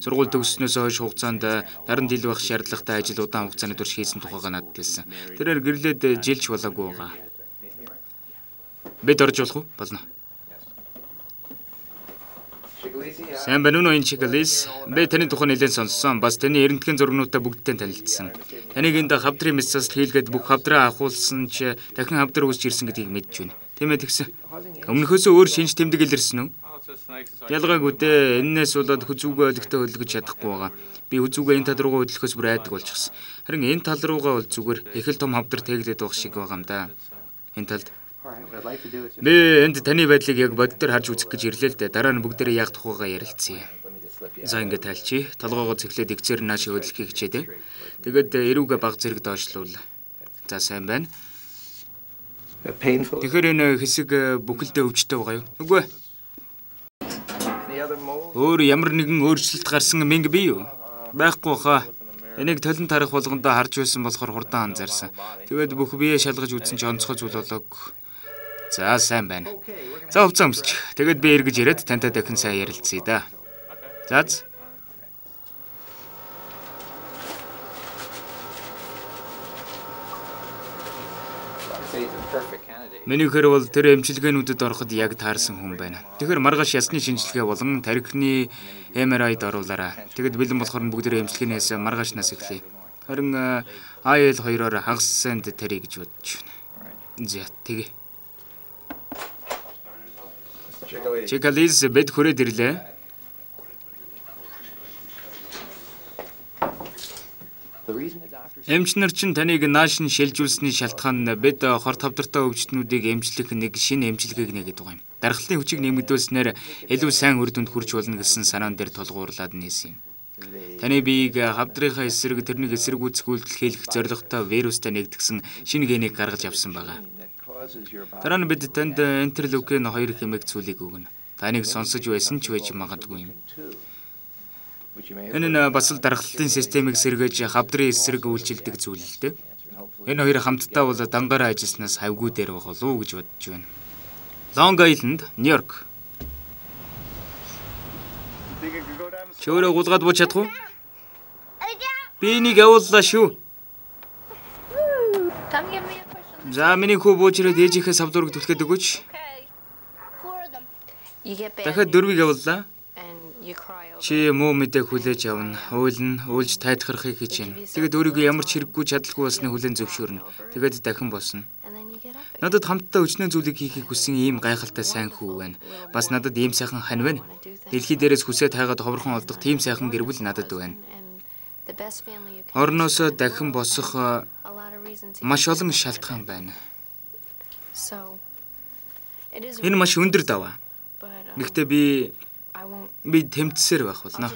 Сургууль төгссөнөөс хойш хугацаанд даран дийлвэх шаардлагатай ажил удаан хугацааны турш хийсэн тухайга надад хэлсэн. Тэрээр гэрлээд жилч болоогүй байгаа. Бид орж болох уу? Болно. Сайн байна уу энэ Чигалис? Би таны тухай нэлээд сонссон. Бас таны эрентхэн зургнуудаа бүгдтэй танилцсан. Таныг энд хавдрын мессаж хийлгээд бүх хавдраа ахуулсан ч дахин хавдар үүсч ирсэн гэдгийг мэдж байна. Тийм ээ тэгсэн. Өмнөхөөсөө өөр шинж тэмдэг илэрсэн үү? Ялгаагүй дээ. Эннээс болоод хүзүүгээ өлегтэй хөлгөж чадахгүй байгаа. Би хүзүүгээ энэ тал руугаа хөдлөхөөс бүр айдаг болчихсон. Харин энэ тал руугаа бол зүгээр их л том хавдар тэглээд байх шиг байгаа юм да. Энэ талд Би энд таны байдлыг яг боддоор харж үзэх гэж ирлээ л дээ. Дараа нь бүгдээрээ яг тухайгаа ярилцъя. За ингэ тайлчи. Толгоогоо цэглээд игцээр нааш хөдөлгөхийг хичээдэ. Тэгээд эрүүгээ баг зэрэг доошлуул. За сайн байна. Тэгэхээр энэ хэсэг бүхэлдээ өвчтэй байгаа юу? Үгүй. Өөр ямар нэгэн өөрчлөлт гарсан мэнг бий юу? Байхгүй хаа. Энийг толон тарих болгондоо харж байсан болохоор хурдан анзаарсан. Тэгээд бүх бие шалгаж үзсэн ч онцгой зүйл болоог. За сайн байна. За хувцас өмсч. Тэгэд би эргэж ирээд тантай дахин сайн ярилцъя да. За. Миний хэр бол тэр эмчилгээнүүдэд ороход яг таарсан хүн байна. Тэгэхээр маргааш ясны шинжилгээ болон тархины MRI-д оруулаарай. Тэгэд бэлэн болохоор бүгдээ эмчилгээнээс маргаашнаас эхлэе. Харин IL 2-оор хагас санд тарий гэж бодож байна. За тэгээ. Чекализ бед хүрээд ирлээ. Эмчнэр чинь таныг нааш нь шилжүүлсний шалтгаан нь бед хор тавдартай өвчтнүүдийг эмчлэх нэг шинэ эмчилгээг нэгэд байгаа юм. Дархлын хүчийг нэмэгдүүлснээр илүү сайн үр дүнд хүрч болно гэсэн санаан дээр толгуурлаад нээсэн юм. Таны биеийг хавдрынхаа эсрэг тэрнийг эсэргүүцэх үйлдэл хийх зорилготой вирустай нэгдгсэн шинэ генийг гаргаж авсан байгаа. Дараа нь бид танд интерлeukin 2 хэмээх зүйлийг өгнө. Таныг сонсож байсан ч байж магадгүй юм. Энэ нь бас л даргаллын системийг сэргээж хавдрын эсрэг үйлчилдэг зүйл л дээ. Энэ хоёр хамтдаа бол дангаараа ажилласнаас хавгүй дээр байх болов уу гэж бодож байна. Long Island, Нью-Йорк. Чөөрөө гулгаад бууж чадах уу? Би энийг явууллаа шүү. За миний хүү буужраад ээжийнхээ савдурыг түлхээд өгөөч. Дахиад дөрвийг явууллаа. Чи муу мэдээ хүлээж авна. Уйлна, уйлж тайтгархыг хичээнэ. Тэгэд өөрийгөө ямар ч хэрэггүй чадалгүй болсны хүлэн зөвшөөрнө. Тэгэд дахин босно. Надад хамтдаа өчнөө зүйлийг хийхийг хүсэн ийм гайхалтай сайн хүү байна. Бас надад ийм сайхан хань байна. Дэлхий дээрээс хүсээд хайгаад ховрхон олдох тийм сайхан гэр бүл надад байна. Орноосоо дахин босох маш олон шалтгаан байна. Энэ маш өндөр даваа. Гэхдээ би би тэмцсээр байх болно.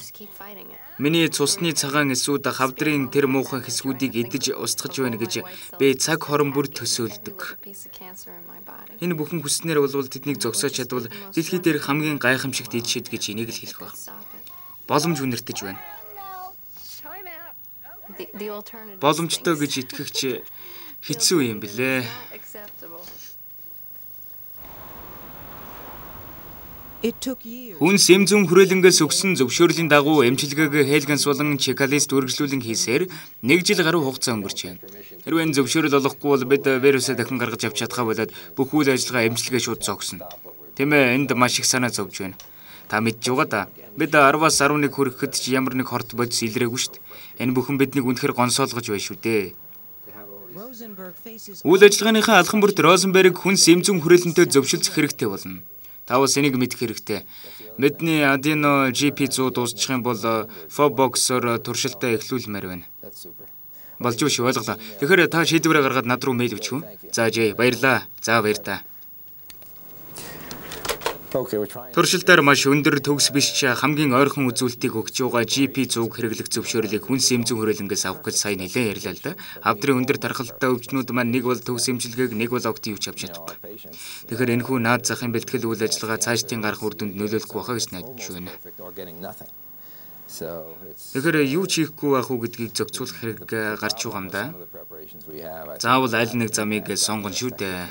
Миний цусны цагаан эсүүд хавдрын тэр муухан хэсгүүдийг идэж устгаж байна гэж би цаг хорон бүр төсөөлдөг. Энэ бүхэн хүснээр болвол тэднийг зогсоож чадвал дэлхий дээр хамгийн гайхамшигт ид шид гэж энийг л хэлэх баг. Боломж үнэртэж байна. Боломжтой гэж итгэгч хэцүү юм блэ. Хүн сэмзүн хүрээлэнгээс өгсөн зөвшөөрлийн дагуу эмчилгээг Хелганс болон Чекалист үргэлжлүүлэн хийсээр нэг жил гаруй хугацаа өнгөрч байна. Хэрвээ энэ зөвшөөрөл олохгүй бол бид вирусыг дахин гаргаж авч чадхаа болоод бүх үйл ажиллагаа эмчилгээ шууд зогсно. Тийм ээ, энд маш их санаа зовж байна. Та мэдж байгаа да. Бид 10-аас 11 хүрэхэд ч ямар нэг хорт бодис илрээгүй шүү дээ. Энэ бүхэн биднийг үнэхээр гонсоолгож байна шүү дээ. Үйл ажиллагааныхаа алхам бүрт Розенберг хүн сэмзүн хүрээлэнтэй зөвшөлдөх хэрэгтэй болно. Та бас энийг мэдэх хэрэгтэй. Мэдний Adino GP100 дуусчих юм бол Fobox-оор туршилтаа эхлүүлмээр байна. Болж шүү ойлголоо. Тэгэхээр та шийдвэрээ гаргаад над руу мэйл өчгөн. За Жэй баярлаа. За баяр та. Туршилтаар маш өндөр төгс биш ч хамгийн ойрхон үзүүлэлтийг өгч байгаа GP 100 хэрэглэх зөвшөөрлийг хүнс эмзэн хөрөлнгөөс авах гэж сайн нэлээд ярьлаа л да. Авдрын өндөр тархалттай өвчнүүд маань нэг бол төгс эмчилгээг нэг бол огт юу ч авч чадахгүй. Тэгэхээр энэхүү наад захын бэлтгэл үйл ажиллагаа цаашдын гарах үр дүнд нөлөөлөхгүй байхаа гэж найдаж байна. Тэгэхээр юу хийхгүй байх уу гэдгийг зохицуулах хэрэг гарч байгаа юм да. Заавал аль нэг замыг сонгоно шүү дээ.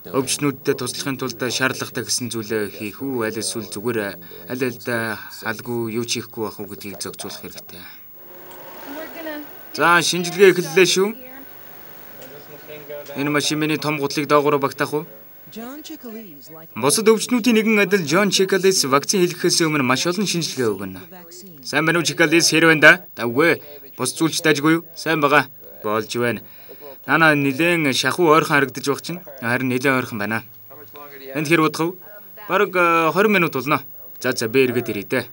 Өвчнүүдтэй туслахын тулд шаардлагатай гэсэн зүйлээ хийх үү аль эсвэл зүгээр аль альда алгүй юу ч хийхгүй байх уу гэдгийг зохицуулах хэрэгтэй. За шинжилгээ эхэллээ шүү. Энэ машин миний том гутлыг доогуур багтаах уу? Бусад өвчнүүдийн нэгэн адил Джон Чикалис вакцин хийлгэхээс өмнө маш олон шинжилгээ өгнө. Сайн байна уу Чикалис хэрвэн да? Давгүй. Бус зүйлч дажгүй юу? Сайн байгаа. Болж байна. Нана нилээн шахуу ойрхон харагдаж байх чинь харин нилээн ойрхон байна. Энд хэр удах вэ? Бараг 20 э, минут болно. За за би эргээд ирээ дээ.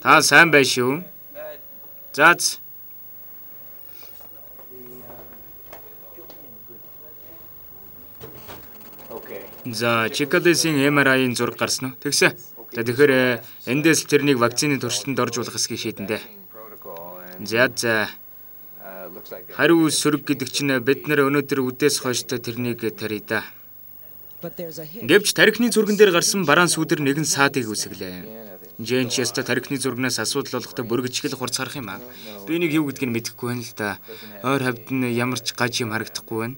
Та сайн байна шүү. За за. За, Чикалесийн MRI-ийн зураг гарсан уу? Тэгсэн. За тэгэхээр э, эндээс тэрнийг вакцины туршилтанд орж болох эсхийг шийдэн дээ. За за. Хариу сөрөг гэдэг чинь бид нэр өнөөдөр үдээс хойш тэрнийг тарья да. Гэвч тарихны зурган дээр гарсан бараан сүүдэр нэгэн саадыг үсгэлээ. Жен ч яста тарихны зургнаас асуудал болохтой бүргэжгэл хурц харах юм аа. Би нэг юу гэдгийг мэдэхгүй байна л да. Ойр хавьд нь ямар ч гаж юм харагдахгүй байна.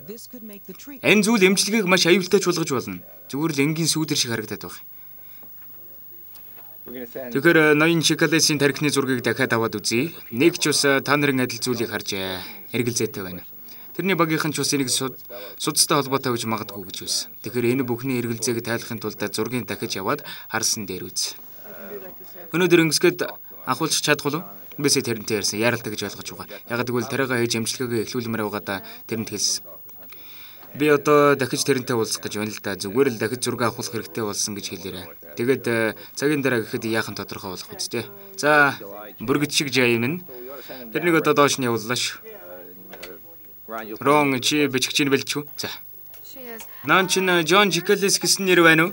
Энэ зүйл эмчилгээг маш аюултай чуулгаж болно. Зүгээр л энгийн сүүдэр шиг харагдаад байна. Тэгэхээр ноён шоколадын тархины зургийг дахиад аваад үзье. Нэг ч ус та нарын адил зүйлийг харжээ. Хэрэгэлзээтэй байна. Тэрний багийнхан ч ус энийг судастай холбоотой гэж магадгүй гэж байсан. Тэгэхээр энэ бүхний хэрэгэлзээг тайлахын тулд зургийг дахиж яваад харсан дээр үз. Өнөөдөр ингэсгэд ахуулж чадах уу? Бисээ тэрнтэй ярьсан. Яаралтай гэж ойлгож байгаа. Яг гэвэл тариагаа хийж амжилтгаагаа эхлүүлмээр байгаадаа тэрэнд хэлсэн. Би одоо дахиж тэрнтэй уулзах гэж байна л да. Зүгээр л дахиж зураг авах хэрэгтэй болсон гэж хэлээрэй. Тэгээд э, цагийн дараа гэхэд яахан тодорхой болох үсттэй. За, бүргэд шиг жаа юм нь. Тэрнийг одоо доош нь явууллаа ш. Рон чи бичгч нь бэлчүү. За. Наан чин Джон Жикалис гэсэн нэр байна уу?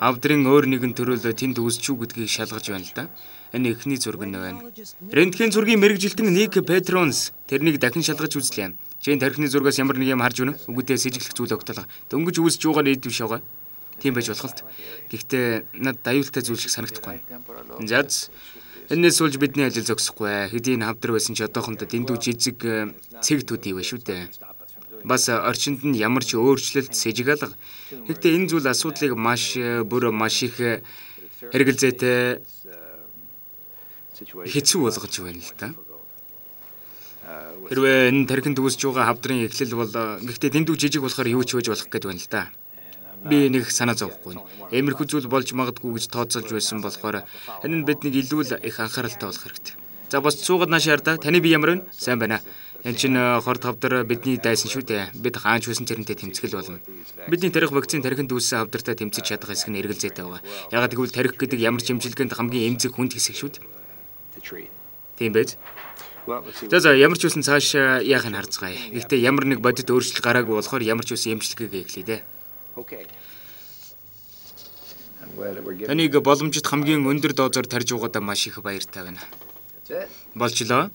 Авдрын өөр нэгэн төрөл тэнд үсчүү гэдгийг шалгаж байна л да. Энэ эхний зураг нь байна. Рентген зургийн мэрэгжилтэн Ник Петронс тэрнийг дахин шалгаж үзлээ. Чин тархины зургаас ямар нэг юм харж өгнө. Үгүйдээ сэжиглэх зүйл огтлоо. Дөнгөж нь эд биш байгаа. Тийм байж болох л. Гэхдээ над аюултай зүйл шиг санагдахгүй байна. Заз Энэс суулж бидний ажил зогсохгүй. Хэдийн хавдар байсан ч одоохондоо дэндүү жижиг э, цэг төдий ба шүү дээ. Бас орчинд нь ямар ч өөрчлөлт сэжигалга. Гэхдээ энэ зүйл асуудлыг маш э, бүр маш их э, хэрэгэлзээтэй хэцүү болгож байна л да. Хэрвээ энэ тархинд үүсэж байгаа хавдрын эхлэл бол гэхдээ дэндүү жижиг болохоор юу ч байж болох гэдэг байна л да. Би нэг санаа зовхгүй. Эмэрхүү зүйл болж магадгүй гэж тооцоолж байсан болохоор энэ нь биднийг илүү л их анхааралтай болох хэрэгтэй. За бос цуугаад наашаар да. Таны би ямар вэ? Сайн байна. Энэ чинь хорт хавдар бидний дайсан шүү дээ. Бид хаанч хүсэн тэрнтэй тэмцгэл болно. Бидний тарих вакцины тархинд үүссэн хавдартай тэмцэж чадах хэсэг нь эргэлзээтэй байгаа. Ягаад гэвэл тарих гэдэг ямар ч хэмжилгээнд хамгийн эмзэг хүнд хэсэг шүү дээ. Тийм байж. За за ямар ч үсэн цааш яах нь харцгаая. Гэхдээ ямар нэг бодит өөрчлөлт гараагүй болохоор ямар ч үсэн эмчилгээгээ эхлэе дээ. Таныг боломжит хамгийн өндөр доозоор тарж угаадаа маш их баяртай байна. Болчлоо.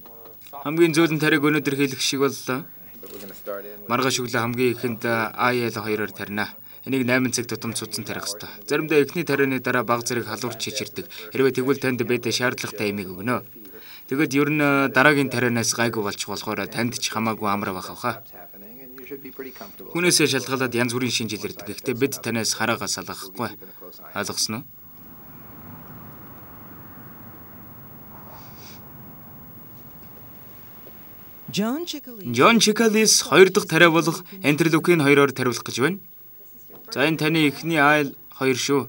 Хамгийн зөөлөн тариг өнөөдөр хийх шиг боллоо. Маргааш өглөө хамгийн ихэнд IL 2-оор тарина. Энийг 8 цаг тутам цуцсан тарих ёстой. Заримдаа эхний тарианы дараа баг зэрэг халуурч чичирдэг. Хэрвээ тэгвэл танд бид шаардлагатай эмийг өгнө. Тэгэд ер нь дараагийн тарианаас гайгүй болчих болохоор танд ч хамаагүй амар байх авах. Хүнээсээ шалгалаад янз бүрийн шинжил ирдэг. Гэхдээ бид танаас хараагаа салгахгүй. Ойлгосноо? Джон Чикалис 2 дахь тариа болох энтерлокин 2-оор тариулах гэж байна. За энэ таны эхний айл 2 шүү.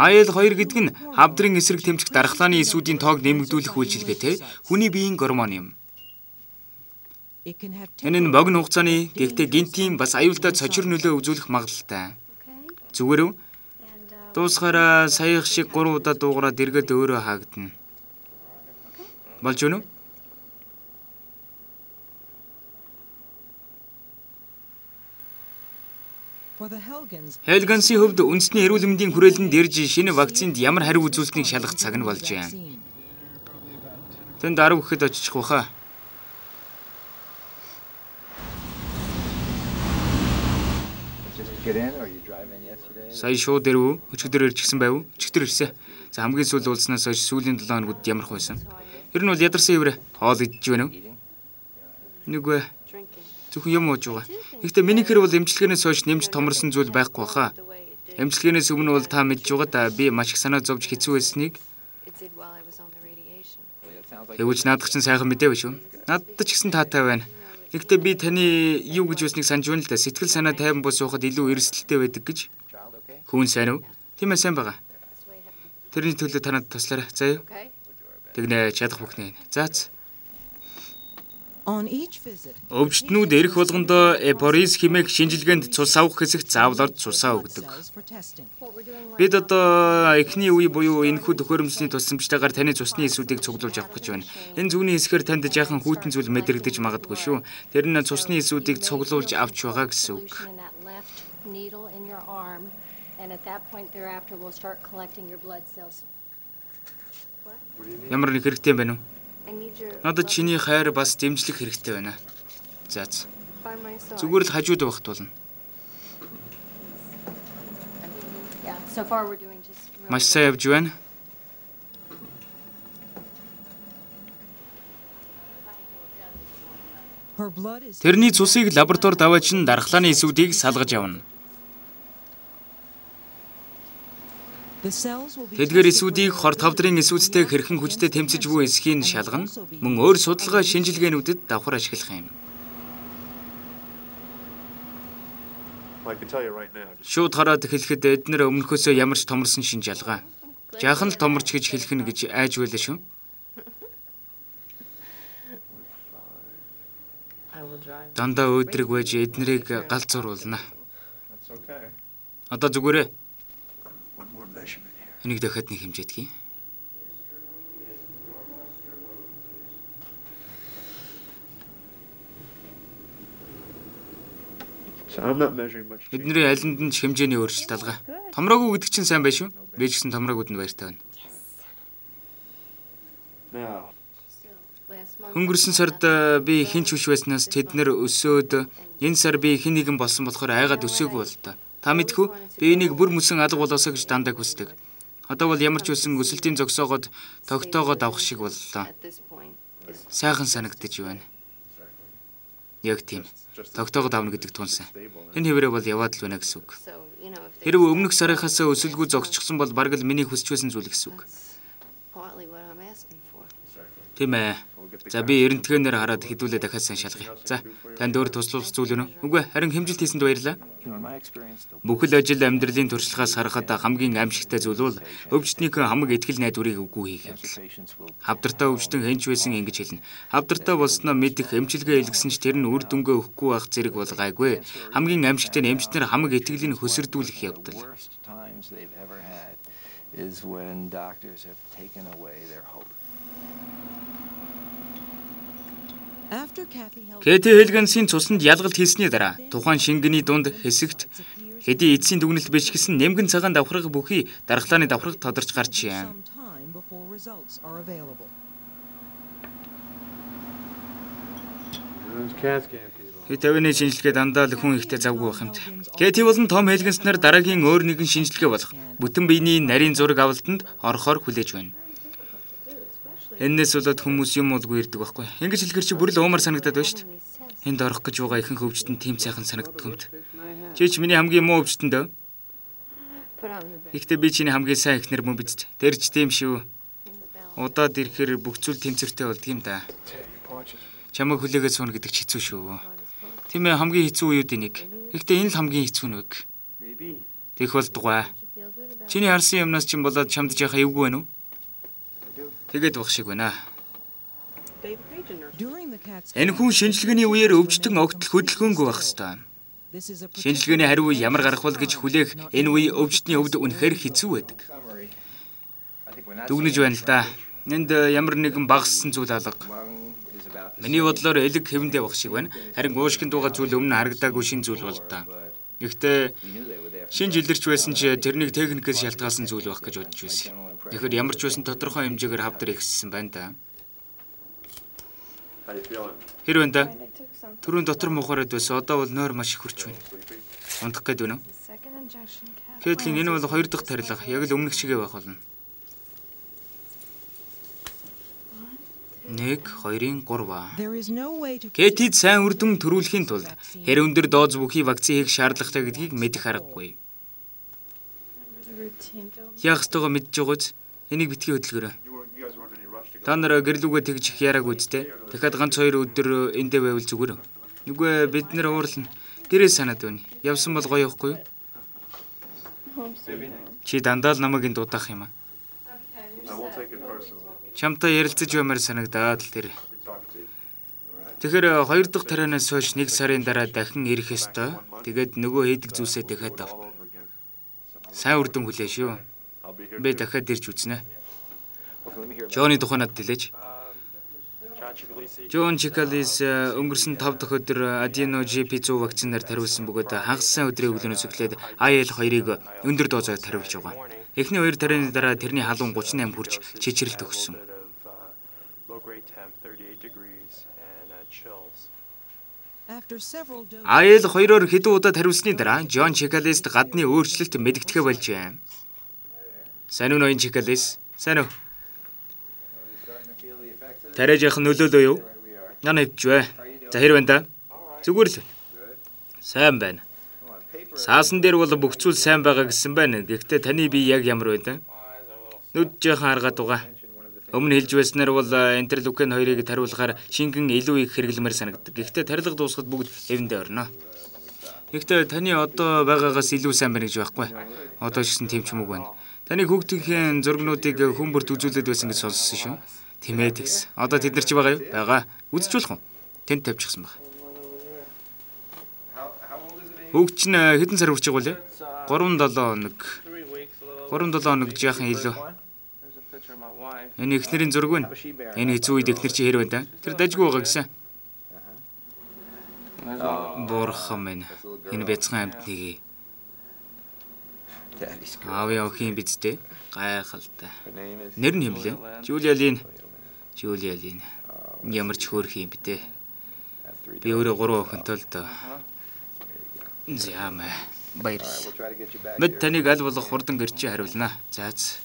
Айл 2 гэдэг нь хавдрын эсрэг тэмцэх дархлааны эсүүдийн тоог нэмэгдүүлэх үйлчилгээ те хүний биеийн гормон юм. Энэ нь богино хугацааны гэхдээ гинтийн бас аюултай цочир нөлөө үзүүлэх магадлалтай. Зүгээр үү? Дуусгаараа саях шиг 3 удаа дуугараад эргээд өөрөө хаагдана. Болж гэнэ үү? Хелгансын хувьд үндэсний эрүүл мэндийн хүрээлэнд ирж шинэ вакцинд ямар хариу үзүүлснийг шалгах цаг нь болжээ. Тэнд 10 гэхэд очих баха. Сая шууд ирв, өчигдөр ирчихсэн байв. Өчигдөр ирсэн. За хамгийн сүүл уулзнаас хойш сүүлийн 7 хоногуд ямар хойсон. Ер нь бол ядарсан ивэр хоол идэж байна уу? Нүгэ зөвхөн юм ууж байгаа. Гэхдээ миний хэр бол эмчилгээнээс хойш нэмж томорсон зүйл байхгүй баха. Эмчилгээнээс өмнө бол та мэдж байгаа да би маш их санаа зовж хэцүү байсныг. Тэгвэл наадах чинь сайхан мэдээ биш үү? Надад ч гэсэн таатай байна. Гэхдээ би таны юу гэж үснийг санаж байна л да. Сэтгэл санаа тайван бос суухад илүү эрсдэлтэй байдаг гэж. Хүн сайн уу? Тийм ээ сайн байгаа. Тэрний төлөө танад туслаарай. За юу? Тэгнэ чадах бүхнээ. Заац. Өвчтнүүд эрэх болгондоо Эпорис химээх шинжилгээнд цус авах хэсэгт заавал орж цусаа өгдөг. Бид одоо эхний үе буюу энэхүү төхөөрөмжний тусламжтайгаар таны цусны эсүүдийг цуглуулж авах гэж байна. Энэ зүгний хэсгээр танд жаахан хүйтэн зүйл мэдрэгдэж магадгүй шүү. Тэр нь цусны эсүүдийг цуглуулж авч байгаа гэсэн үг. Ямар нэг хэрэгтэй юм байна уу? Надад чиний хайр бас дэмжлэг хэрэгтэй байна. За. Зүгээр л хажууд байх тулна. Маш сайн явж байна. Тэрний цусыг лабораторид аваач нь дархлааны эсүүдийг салгаж явна. Тэдгээр эсүүдийг хор тавдрын эсүүдтэй хэрхэн хүчтэй тэмцэж буй эсхийн шалгана. Мөн өөр судалгаа шинжилгээнүүдэд давхар ашиглах юм. Шууд хараад хэлэхэд эднэр өмнөхөөсөө ямар ч томорсон шинж ялгаа. Жаахан л томорч гэж хэлэх нь гэж айж байлаа шүү. Дандаа өөдрөг байж эднэрийг галзууруулна. Одоо зүгээрээ Энийг дахиад нэг хэмжээдгий. Эдний алинд нь хэмжээний өөрчлөлт алгаа. Томроогүй гэдэг чинь сайн байна шүү. Би ч гэсэн томроогууд нь баяртай байна. Өнгөрсөн сард э, би хинч хүч байснаас тэд нэр өсөөд энэ сар би хин нэгэн болсон болохоор айгаад өсөөгүй бол та. Та мэдхүү би энийг бүр мөсөн алга болоосоо гэж дандаа хүсдэг. Одоо бол ямар ч үсэн өсөлтийн зогсоогоод тогтоогоод авах шиг боллоо. Сайхан санагдаж байна. Яг тийм. Тогтоогоод авна гэдэг тунсан. Энэ хэврээ бол яваад л байна гэсэн үг. Хэрв өмнөх сарынхаас өсөлгүй зогсчихсон бол бараг л миний хүсч байсан зүйл гэсэн үг. Тийм ээ. За би эрентгэнээр хараад хэдүүлээ дахиад сайн шалгая. За танд өөр туслах зүйл өнө. Үгүй харин хэмжилт хийсэнд баярлалаа. Бүхэл ажил амьдралын туршлагаас харахад хамгийн аимшигтай зүйл бол өвчтнийхэн хамаг ихтгэл найдварыг үгүй хийх явдал. Хавдартай өвчтөн хэнч байсан ингэж хэлнэ. Хавдартай болсноо мэдэх эмчилгээ илгэсэн ч тэр нь үр дүнгээ өгөхгүй байх зэрэг бол гайгүй. Хамгийн аимшигтай нь эмчтэр хамаг итгэлийг хөсөрдүүлэх явдал is when doctors have taken away their hope. Кэти Хелгенсийн цуснд ялгалт хийсний дараа тухайн шингэний дунд хэсэгт хэдий эцсийн дүгнэлт бичгэлсэн нэмгэн цагаан давхарга бүхий дархлааны давхарга тодорч гарч юм. Хэтэвний шинжилгээ дандаа л хүн ихтэй завгүй байх юмт. Кэти болон Том Хелгенснэр дараагийн өөр нэгэн шинжилгээ болох бүтэн биений нарийн зураг авалтанд орохоор хүлээж байна. Эннээс болоод хүмүүс юм уулгүй ирдэг байхгүй. Ингэж хэлэхэр чи бүр л уумар санагдаад байна шүү дээ. Энд орох гэж байгаа ихэнх өвчтөнд тийм сайхан санагддаг юмт. Чи ч миний хамгийн муу өвчтөнд. Гэхдээ би чиний хамгийн сайн ихнэр мөн биз. Тэр ч тийм шүү. Удаад ирэхээр бүх зүйл тэмцэртэй болдго юм да. Чамайг хүлээгээд суuna гэдэг ч хэцүү шүү. Тийм ээ хамгийн хэцүү үеүүдийн нэг. Гэхдээ энэ л хамгийн хэцүү нэг. Тэгэх болдгоо. Чиний харсан юмнаас чинь болоод чамд яхаа эвгүй байна уу? Тэгээд баг шиг байна. Энэ хүн шинжилгээний үеэр өвчтөн огтл хөдөлгөөнгүй байх ёстой. Шинжилгээний хариу ямар гарах бол гэж хүлээх энэ үе өвчтний өвд үнэхээр хэцүү байдаг. Дүгнэж байна л да. Энд ямар нэгэн багассан зүйл алга. Миний бодлоор элэг хэвэндээ баг шиг байна. Харин уушгинд байгаа зүйл өмнө харагдаагүй шин зүйл бол та. Гэхдээ шин жилэрч байсан ч тэрнийг техникээс шалтгаалсан зүйл байх гэж бодож байсан. Тэгэхээр ямар ч байсан тодорхой хэмжээгээр хавдар ихссэн байна да. Хэр байна да? Төрийн дотор мухаарад байсан. Одоо бол нойр маш их хурч байна. Унтах гээд байна уу? Кэтлин энэ бол хоёр дахь тарилга. Яг л өмнөх шигээ байх болно. 1 2-ын 3. Кэтэд сайн үр дүн төрүүлэхийн тулд хэр өндөр дооз бүхий вакцин хийх шаардлагатай гэдгийг мэдэх аргагүй. Яг хэвээр мэдж байгаач энийг битгий хөдөлгөөрэй. Та нар гэрлүүгээ тэгж их яраагүй үсттэй. Дахиад ганц хоёр өдөр эндээ байвал зүгээр. Нүгэ бид нэр уурлна. Гэрээ санаад байна. Явсан бол гоё явахгүй юу? Чи дандаа л намайг энд дуудах юм аа. Чамтай ярилцаж баймаар санагдаад л тэр. Тэгэхээр хоёр дахь тарианаас хойш нэг сарын дараа дахин ирэх ёстой. Тэгээд нөгөө хийдэг зүйлсээ дахиад ав. Сайн үрдэн хүлээ шүү. Би дахиад ирж үзнэ. Джоны тухай надад хэлээч. Джон Чикалис өнгөрсөн 5 дахь өдөр Adeno GP100 вакцинаар тариулсан бөгөөд хагассан өдрийн өглөөнөөс эхлээд IL2-ыг өндөр дозоор тариулж байгаа. Эхний хоёр тарины дараа тэрний халуун 38 хүрч чичрэлт өгсөн. Айл хоёроор хэдэн удаа тариулсны дараа Джон Чикалест гадны өөрчлөлт мэдгэдэхэ болжээ. Сайн уу ноён Чикалес? Сайн уу? Тариаж явах нөлөөлөө юу? Яна хөвчвэ. За хэр байна да? Зүгээр л. Сайн байна. Саасан дээр бол бүх зүйл сайн байгаа гэсэн байна. Гэхдээ таны бие яг ямар байна? Нүд жоохон аргаад байгаа. Өмнө хэлж байснаар бол интерлукен хоёрыг тариулахаар шингэн илүү их хэрэглэмээр санагддаг. Гэхдээ тарилга дуусахад бүгд эвэндээ орно. Гэхдээ таны одоо байгаагаас илүү сайн байна гэж байхгүй. Одоо ч гэсэн тийм ч юм уу байна. Таны хүүхдийн зургнуудыг хүмүүрт үзүүлээд байсан гэж сонссон шүү. Тийм ээ тэгс. Одоо тэд нар чи байгаа юу? Байгаа. Болох уу? Тэнд тавьчихсан байна. Хөгч нь хэдэн сар байгаа вэ? 3-7 хоног. 3-7 хоног жаахан илүү. Энэ эхнэрийн зураг байна. Энэ хэзүү үед эхнэр чи хэр байна да? Тэр дажгүй байгаа гэсэн. Бурхан минь. Энэ бяцхан амьтныг. Аав явах юм биз дээ. Гайхалтай. Нэр нь хэмлээ. Жулия Лин. Жулия Лин. Ямар ч хөөрх юм бэ дээ. Би өөрөө гурван охинтой л доо. Зяамаа. Баярлалаа. Мэд таныг аль болох хурдан гэрчээ хариулнаа. Заац.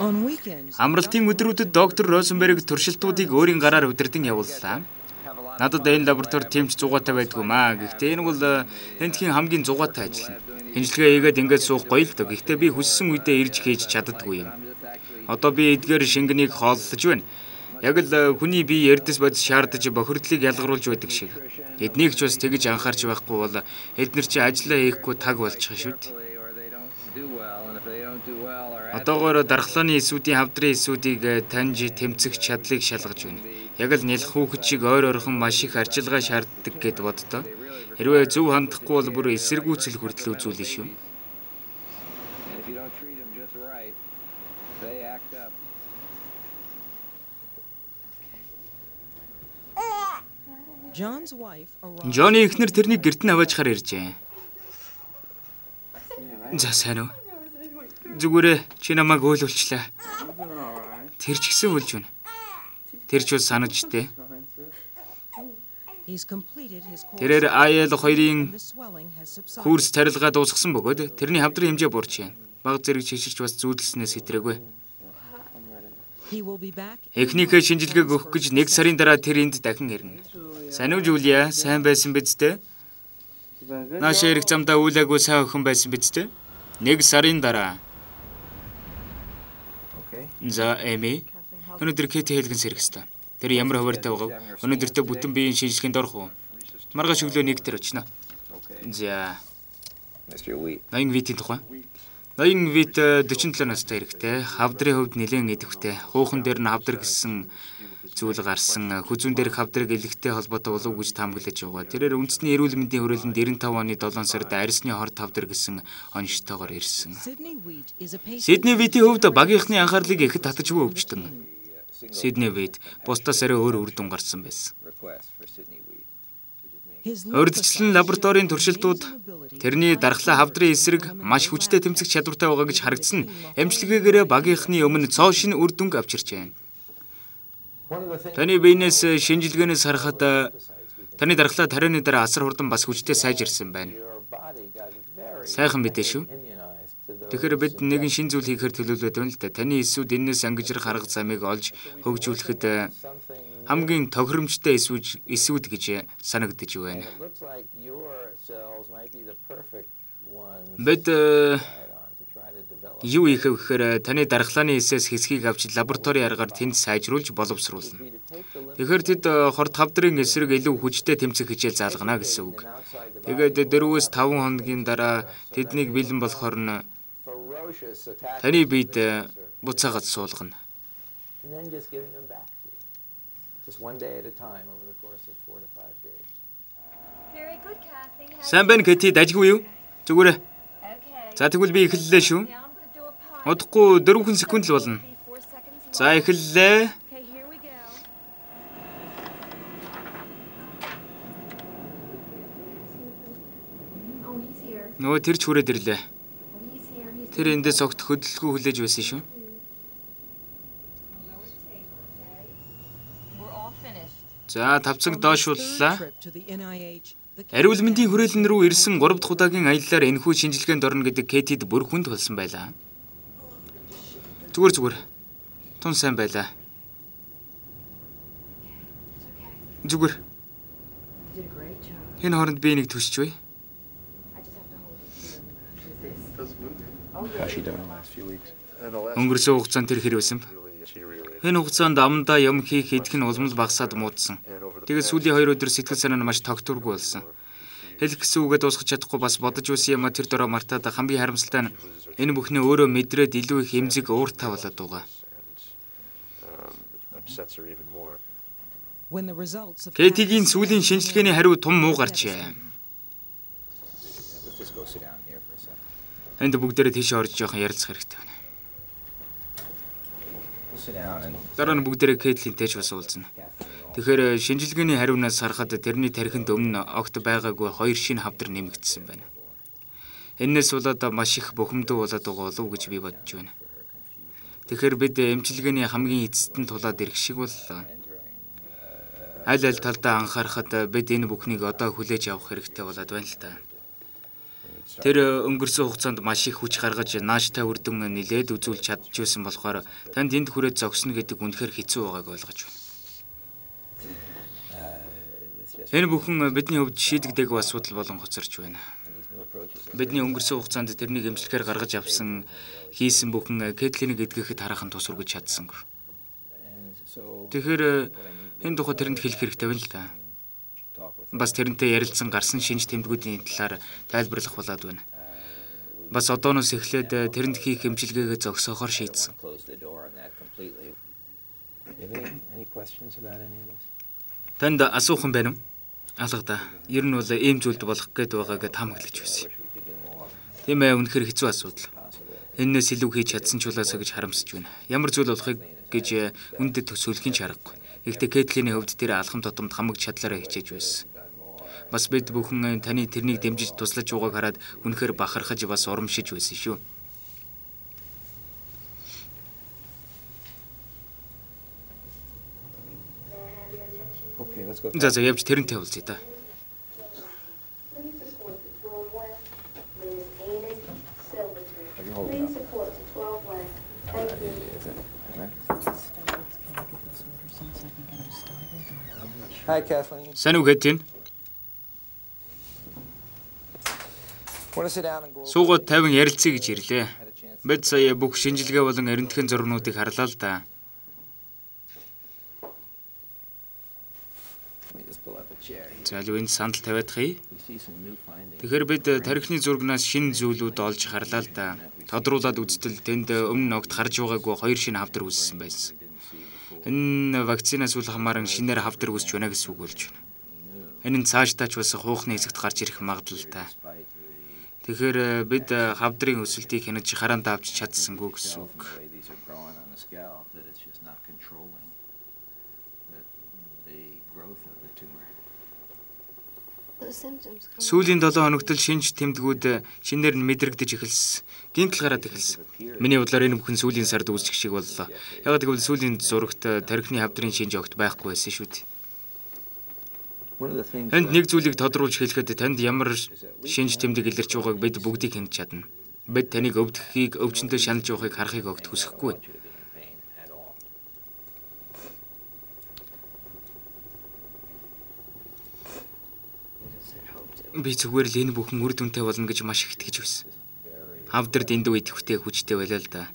Амралтын өдрүүдэд доктор Розенберг туршилтуудыг өөрийн гараар удирдан явууллаа. Надад энэ лаборатори тэмч зугаатай байдгүй маа. Гэхдээ энэ бол тентхийн хамгийн зугаатай ажил. Хинжлэгээ ийгээд ингээд суух гоё л доо. Гэхдээ би хүссэн үедээ ирж хийж чаддаггүй юм. Одоо би эдгээр шингэнийг хооллож байна. Яг л э, хүний бие эрдэс бодис шаардаж бохирдлыг ялгаруулж байдаг шиг. Эднийг ч бас тэгж анхаарч байхгүй бол эднэр чи ажиллаа хийхгүй таг болчих шүү дээ. Одоогоор дархлааны эсүүдийн хавдрын эсүүдийг э, таньж тэмцэх чадлыг шалгаж байна. Яг л нэлх хүүхэд шиг ойр орхон маш их арчилгаа шаарддаг гэд боддоо. Хэрвээ зөв хандахгүй бол бүр эсэргүүцэл хүртэл үзүүлнэ шүү. Джонни ихнэр тэрнийг гэрт нь аваачхаар иржээ. За сайн уу? Зүгээрээ чи намайг өөлүүлчлээ. Тэр ч гэсэн үлж байна. Тэр ч бас санаж штэ. Тэрээр IL 2-ын курс тарилгаа дуусгасан бөгөөд тэрний хавдрын хэмжээ буурчээ. Баг зэрэг шиширч бас зүүдэлснээс хэтрээгүй. Эхнийхээ шинжилгээг өгөх гэж нэг сарын дараа тэр энд дахин ирнэ. Сайн уу Жулия? Сайн байсан биз дээ? Нааш эрэг замдаа үүлээгүй сайн охин байсан биз дээ? Нэг сарын дараа. За, Эми. Өнөөдөр Кэти хэлгэн хэвээр. Тэр ямар хуваартай байгаа вэ? Өнөөдөртөө бүтэн биеийн шинжилгээнд орох уу? Маргааш өглөө нэг төр очно. За. Ноён витийн тухай. Ноён вит 47 настай хэрэгтэй. Хавдрын хувьд нэлээд идэвхтэй. Хуухан дээр нь хавдар гэсэн зүйл гарсан. Хүзүүн дээрх хавдрыг элэгтэй холбоотой болов гэж таамаглаж байгаа. Тэрээр үндэсний эрүүл мэндийн хүрээлэнд 95 оны 7 сард арьсны хорт хавдар гэсэн онцтойгоор ирсэн. Сидней Витийн хувьд багийнхны анхаарлыг ихэд татажгүй өвчтөн. Сидней Вит бусдаас арай өөр үр дүн гарсан байсан. Урдчлан лабораторийн туршилтууд тэрний дархлаа хавдрын эсрэг маш хүчтэй тэмцэх чадвартай байгаа гэж харагдсан эмчилгээгээр багийнхны өмнө цоо шин үр дүнг авчирчээ. Таны биенээс шинжилгээнээс харахад таны дархлаа тарианы дараа асар хурдан бас хүчтэй сайжирсан байна. Сайхан мэдээ шүү. Тэгэхээр бид нэгэн шин зүйл хийхээр төлөвлөд байна л да. Таны эсүүд энэс ангижрах арга замыг олж хөгжүүлэхэд хамгийн тохиромжтой эсвүүд эсвүүд гэж санагдаж байна. Бид э, юу хийх вэ гэхээр таны дархлааны эсээс хэсгийг авч лаборатори аргаар тэнд сайжруулж боловсруулна. Тэгэхээр тэд э, хорт хавдрын эсрэг илүү хүчтэй тэмцэх хичээл заалгана гэсэн үг. Тэгээд 4-өөс 5 хоногийн дараа тэднийг бэлэн болохоор нь таны биед э, буцаагаад суулгана. Just one day at a time over the course of 4 to 5 days. Very good, Kathy. Сайн байна Кэти, дажгүй юу? Зүгээрээ. За тэгвэл би эхэллээ шүү. Удахгүй 4 секунд л болно. За эхэллээ. Нөө тэр ч хүрээд ирлээ. Тэр эндээс огт хөдөлгөө хүлээж байсан шүү. За тавцанг доошууллаа. Ариул мэндийн хүрээлэн рүү ирсэн 3 дахь удаагийн аяллаар энэхүү шинжилгээнд орно гэдэг Кэтид бүр хүнд болсон байлаа. Зүгээр зүгээр. Тун сайн байлаа. Зүгээр. Энэ хооронд би нэг төсчвэ. Өнгөрсөн хугацаанд тэр хэр байсан бэ? Энэ хугацаанд амдаа юм хийх идэх нь улмал багасаад муудсан. Тэгээд сүүлийн 2 өдөр сэтгэл санаа нь маш тогтворгүй болсон. Хэлэх гэсэн үгээ дуусгах чадахгүй бас бодож байсан юм а тэр дөрөө мартаад хамгийн харамсалтай нь энэ бүхний өөрөө мэдрээд илүү их эмзэг ууртай болоод байгаа. Кэтигийн сүүлийн шинжилгээний хариу тум муу гарчээ. Энд бүгдээрээ тийш орж жоохон ярилцах хэрэгтэй байна. Дараа нь бүгдээрээ Кейтлинтэй ч бас уулзна. Тэгэхээр э, шинжилгээний хариунаас харахад тэрний тархинд өмнө огт байгаагүй хоёр шинэ хавдар нэмэгдсэн байна. Энээс болоод маш их бухимдуу болоод байгаа болов уу гэж би бодож байна. Тэгэхээр бид эмчилгээний хамгийн эцэст нь тулаад ирэх шиг бол аль аль талдаа анхаарахад бид энэ бүхнийг одоо хүлээж авах хэрэгтэй болоод байна л та. Тэр өнгөрсөн хугацаанд маш их хүч гаргаж нааштай үрдэн нилээд үзүүлж чадчихсан болохоор танд энд хүрээд зогсно гэдэг үнэхээр хэцүү байгааг ойлгож байна. Энэ бүхэн бидний хувьд шийдэгдээг асуудал болон хоцорч байна. Бидний өнгөрсөн хугацаанд тэрнийг эмчилгээр гаргаж авсан хийсэн бүхэн Кэтлинийг эдгэхэд хараахан тус үргэж чадсангүй. Тэгэхээр энэ тухай тэрэнд хэлэх хэрэгтэй байна л да бас тэрнтэй ярилцсан гарсан шинж тэмдгүүдийн талаар тайлбарлах болоод байна. Бас одооноос эхлээд э, тэрэнд хийх хэмжилгээгээ зогсоохоор шийдсэн. Танд асуухан байна уу? Алгада. Ер нь бол ийм зүйлд болох гээд байгаагээ таамаглаж байсан. Тийм ээ, үнэхээр хэцүү асуудал. Эннээс илүү хийж чадсан ч улаасаа гэж харамсаж байна. Ямар зүйл болохыг гэж э, үндэд төсөөлхийн ч аргагүй. Гэхдээ Кэтлиний хувьд тэр алхам тутамд хамаг чадлаараа хичээж байсан. Бас бид бүхэн таны тэрнийг дэмжиж туслаж байгааг хараад үнэхээр бахархаж бас урамшиж байсан шүү. За за явж тэрнтэй уулзъя да. Please support to 12 way. Thank you. Hi Kathleen. Сайн уу Кэтлин? Суугаад 50 ярилцъя гэж ирлээ. Бид сая бүх шинжилгээ болон эрентхэн зургнуудыг харлаа л да. За л энэ сандал тавиад хий. Тэгэхээр бид тарихны зургнаас шинэ зүйлүүд олж харлаа л да. Тодруулаад үзтэл тэнд өмнө огт харж байгаагүй хоёр шинэ хавдар үүссэн байсан. Энэ вакцинаас үл хамааран шинээр хавдар үүсч байна гэсэн үг болж байна. Энэ нь цаашдаа ч бас хуухны хэсэгт гарч ирэх магадлалтай. Тэгэхээр э, бид э, хавдрын өсөлтийг хянаж хараандаа авч чадсангүй гэсэн үг. Сүүлийн 7 хоногт л шинж тэмдгүүд э, шинээр нь мэдрэгдэж эхэлсэн. Гинтл гараад эхэлсэн. Миний бодлоор энэ бүхэн сүүлийн сард үүсчих шиг боллоо. Яг гэвэл сүүлийн зурагт тархины хавдрын шинж огт байхгүй байсан шүү дээ. Энд нэг зүйлийг тодруулж хэлэхэд танд ямар шинж тэмдэг илэрч байгааг бид бүгдийг хянаж чадна. Бид таныг өвдөхийг, өвчнөд шанаж явахыг харахыг огт хүсэхгүй. Би зүгээр л энэ бүхэн үр дүнтэй болно гэж маш их итгэж байсан. Хавдард энд үед хүчтэй хүчтэй байлаа л да.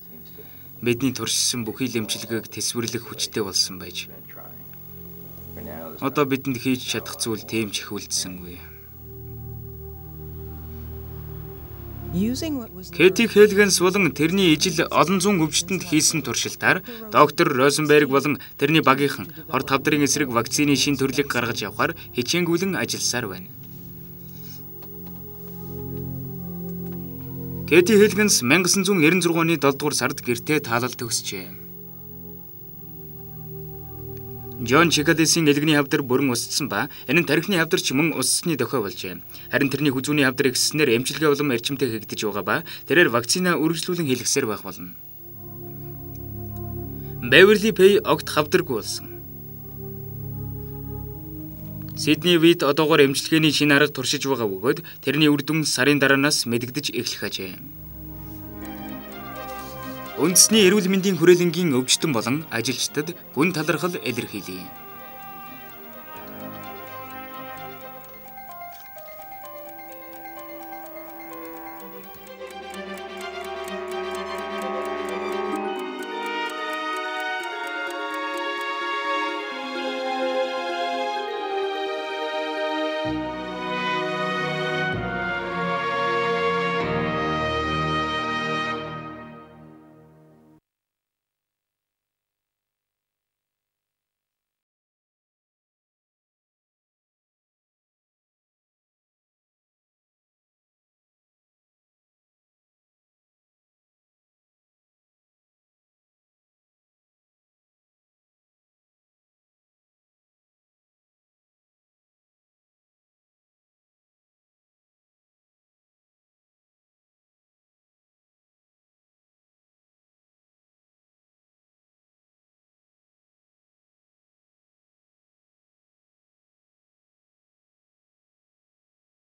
Бидний туршсан бүхий л эмчилгээг тэсвэрлэх хүчтэй болсон байж. Одоо бидэнд хийж чадах зүйл тийм ч их үлдсэнгүй. Кэти Хелгенс болон тэрний ижил олон зуун өвчтөнд хийсэн туршилтаар доктор Розенберг болон тэрний багийнхан хор тавдрын эсрэг вакцины шин төрлийг гаргаж явахаар хичээнгүйлэн ажилласаар байна. Кэти Хелгенс 1996 оны 7 дугаар сард гэртээ таалал төгсжээ. Джон Чикадисийн элгэний хавдар бүрэн усцсан ба энэ нь тархины хавдар ч мөн уссны дохио болжээ. Харин тэрний хүзүүний хавдар ихснээр эмчилгээ улам эрчимтэй хийгдэж байгаа ба тэрээр вакцина үргэлжлүүлэн хийлгэсээр байх болно. Beverly Pay огт хавдаргүй болсон. Сидни Вит одоогоор эмчилгээний шинэ арга туршиж байгаа бөгөөд тэрний үр дүн сарын дараанаас мэдэгдэж эхлэх ажээ. Үндэсний эрүүл мэндийн хүрээлэнгийн өвчтөн болон ажилчдад гүн талархал илэрхийлье.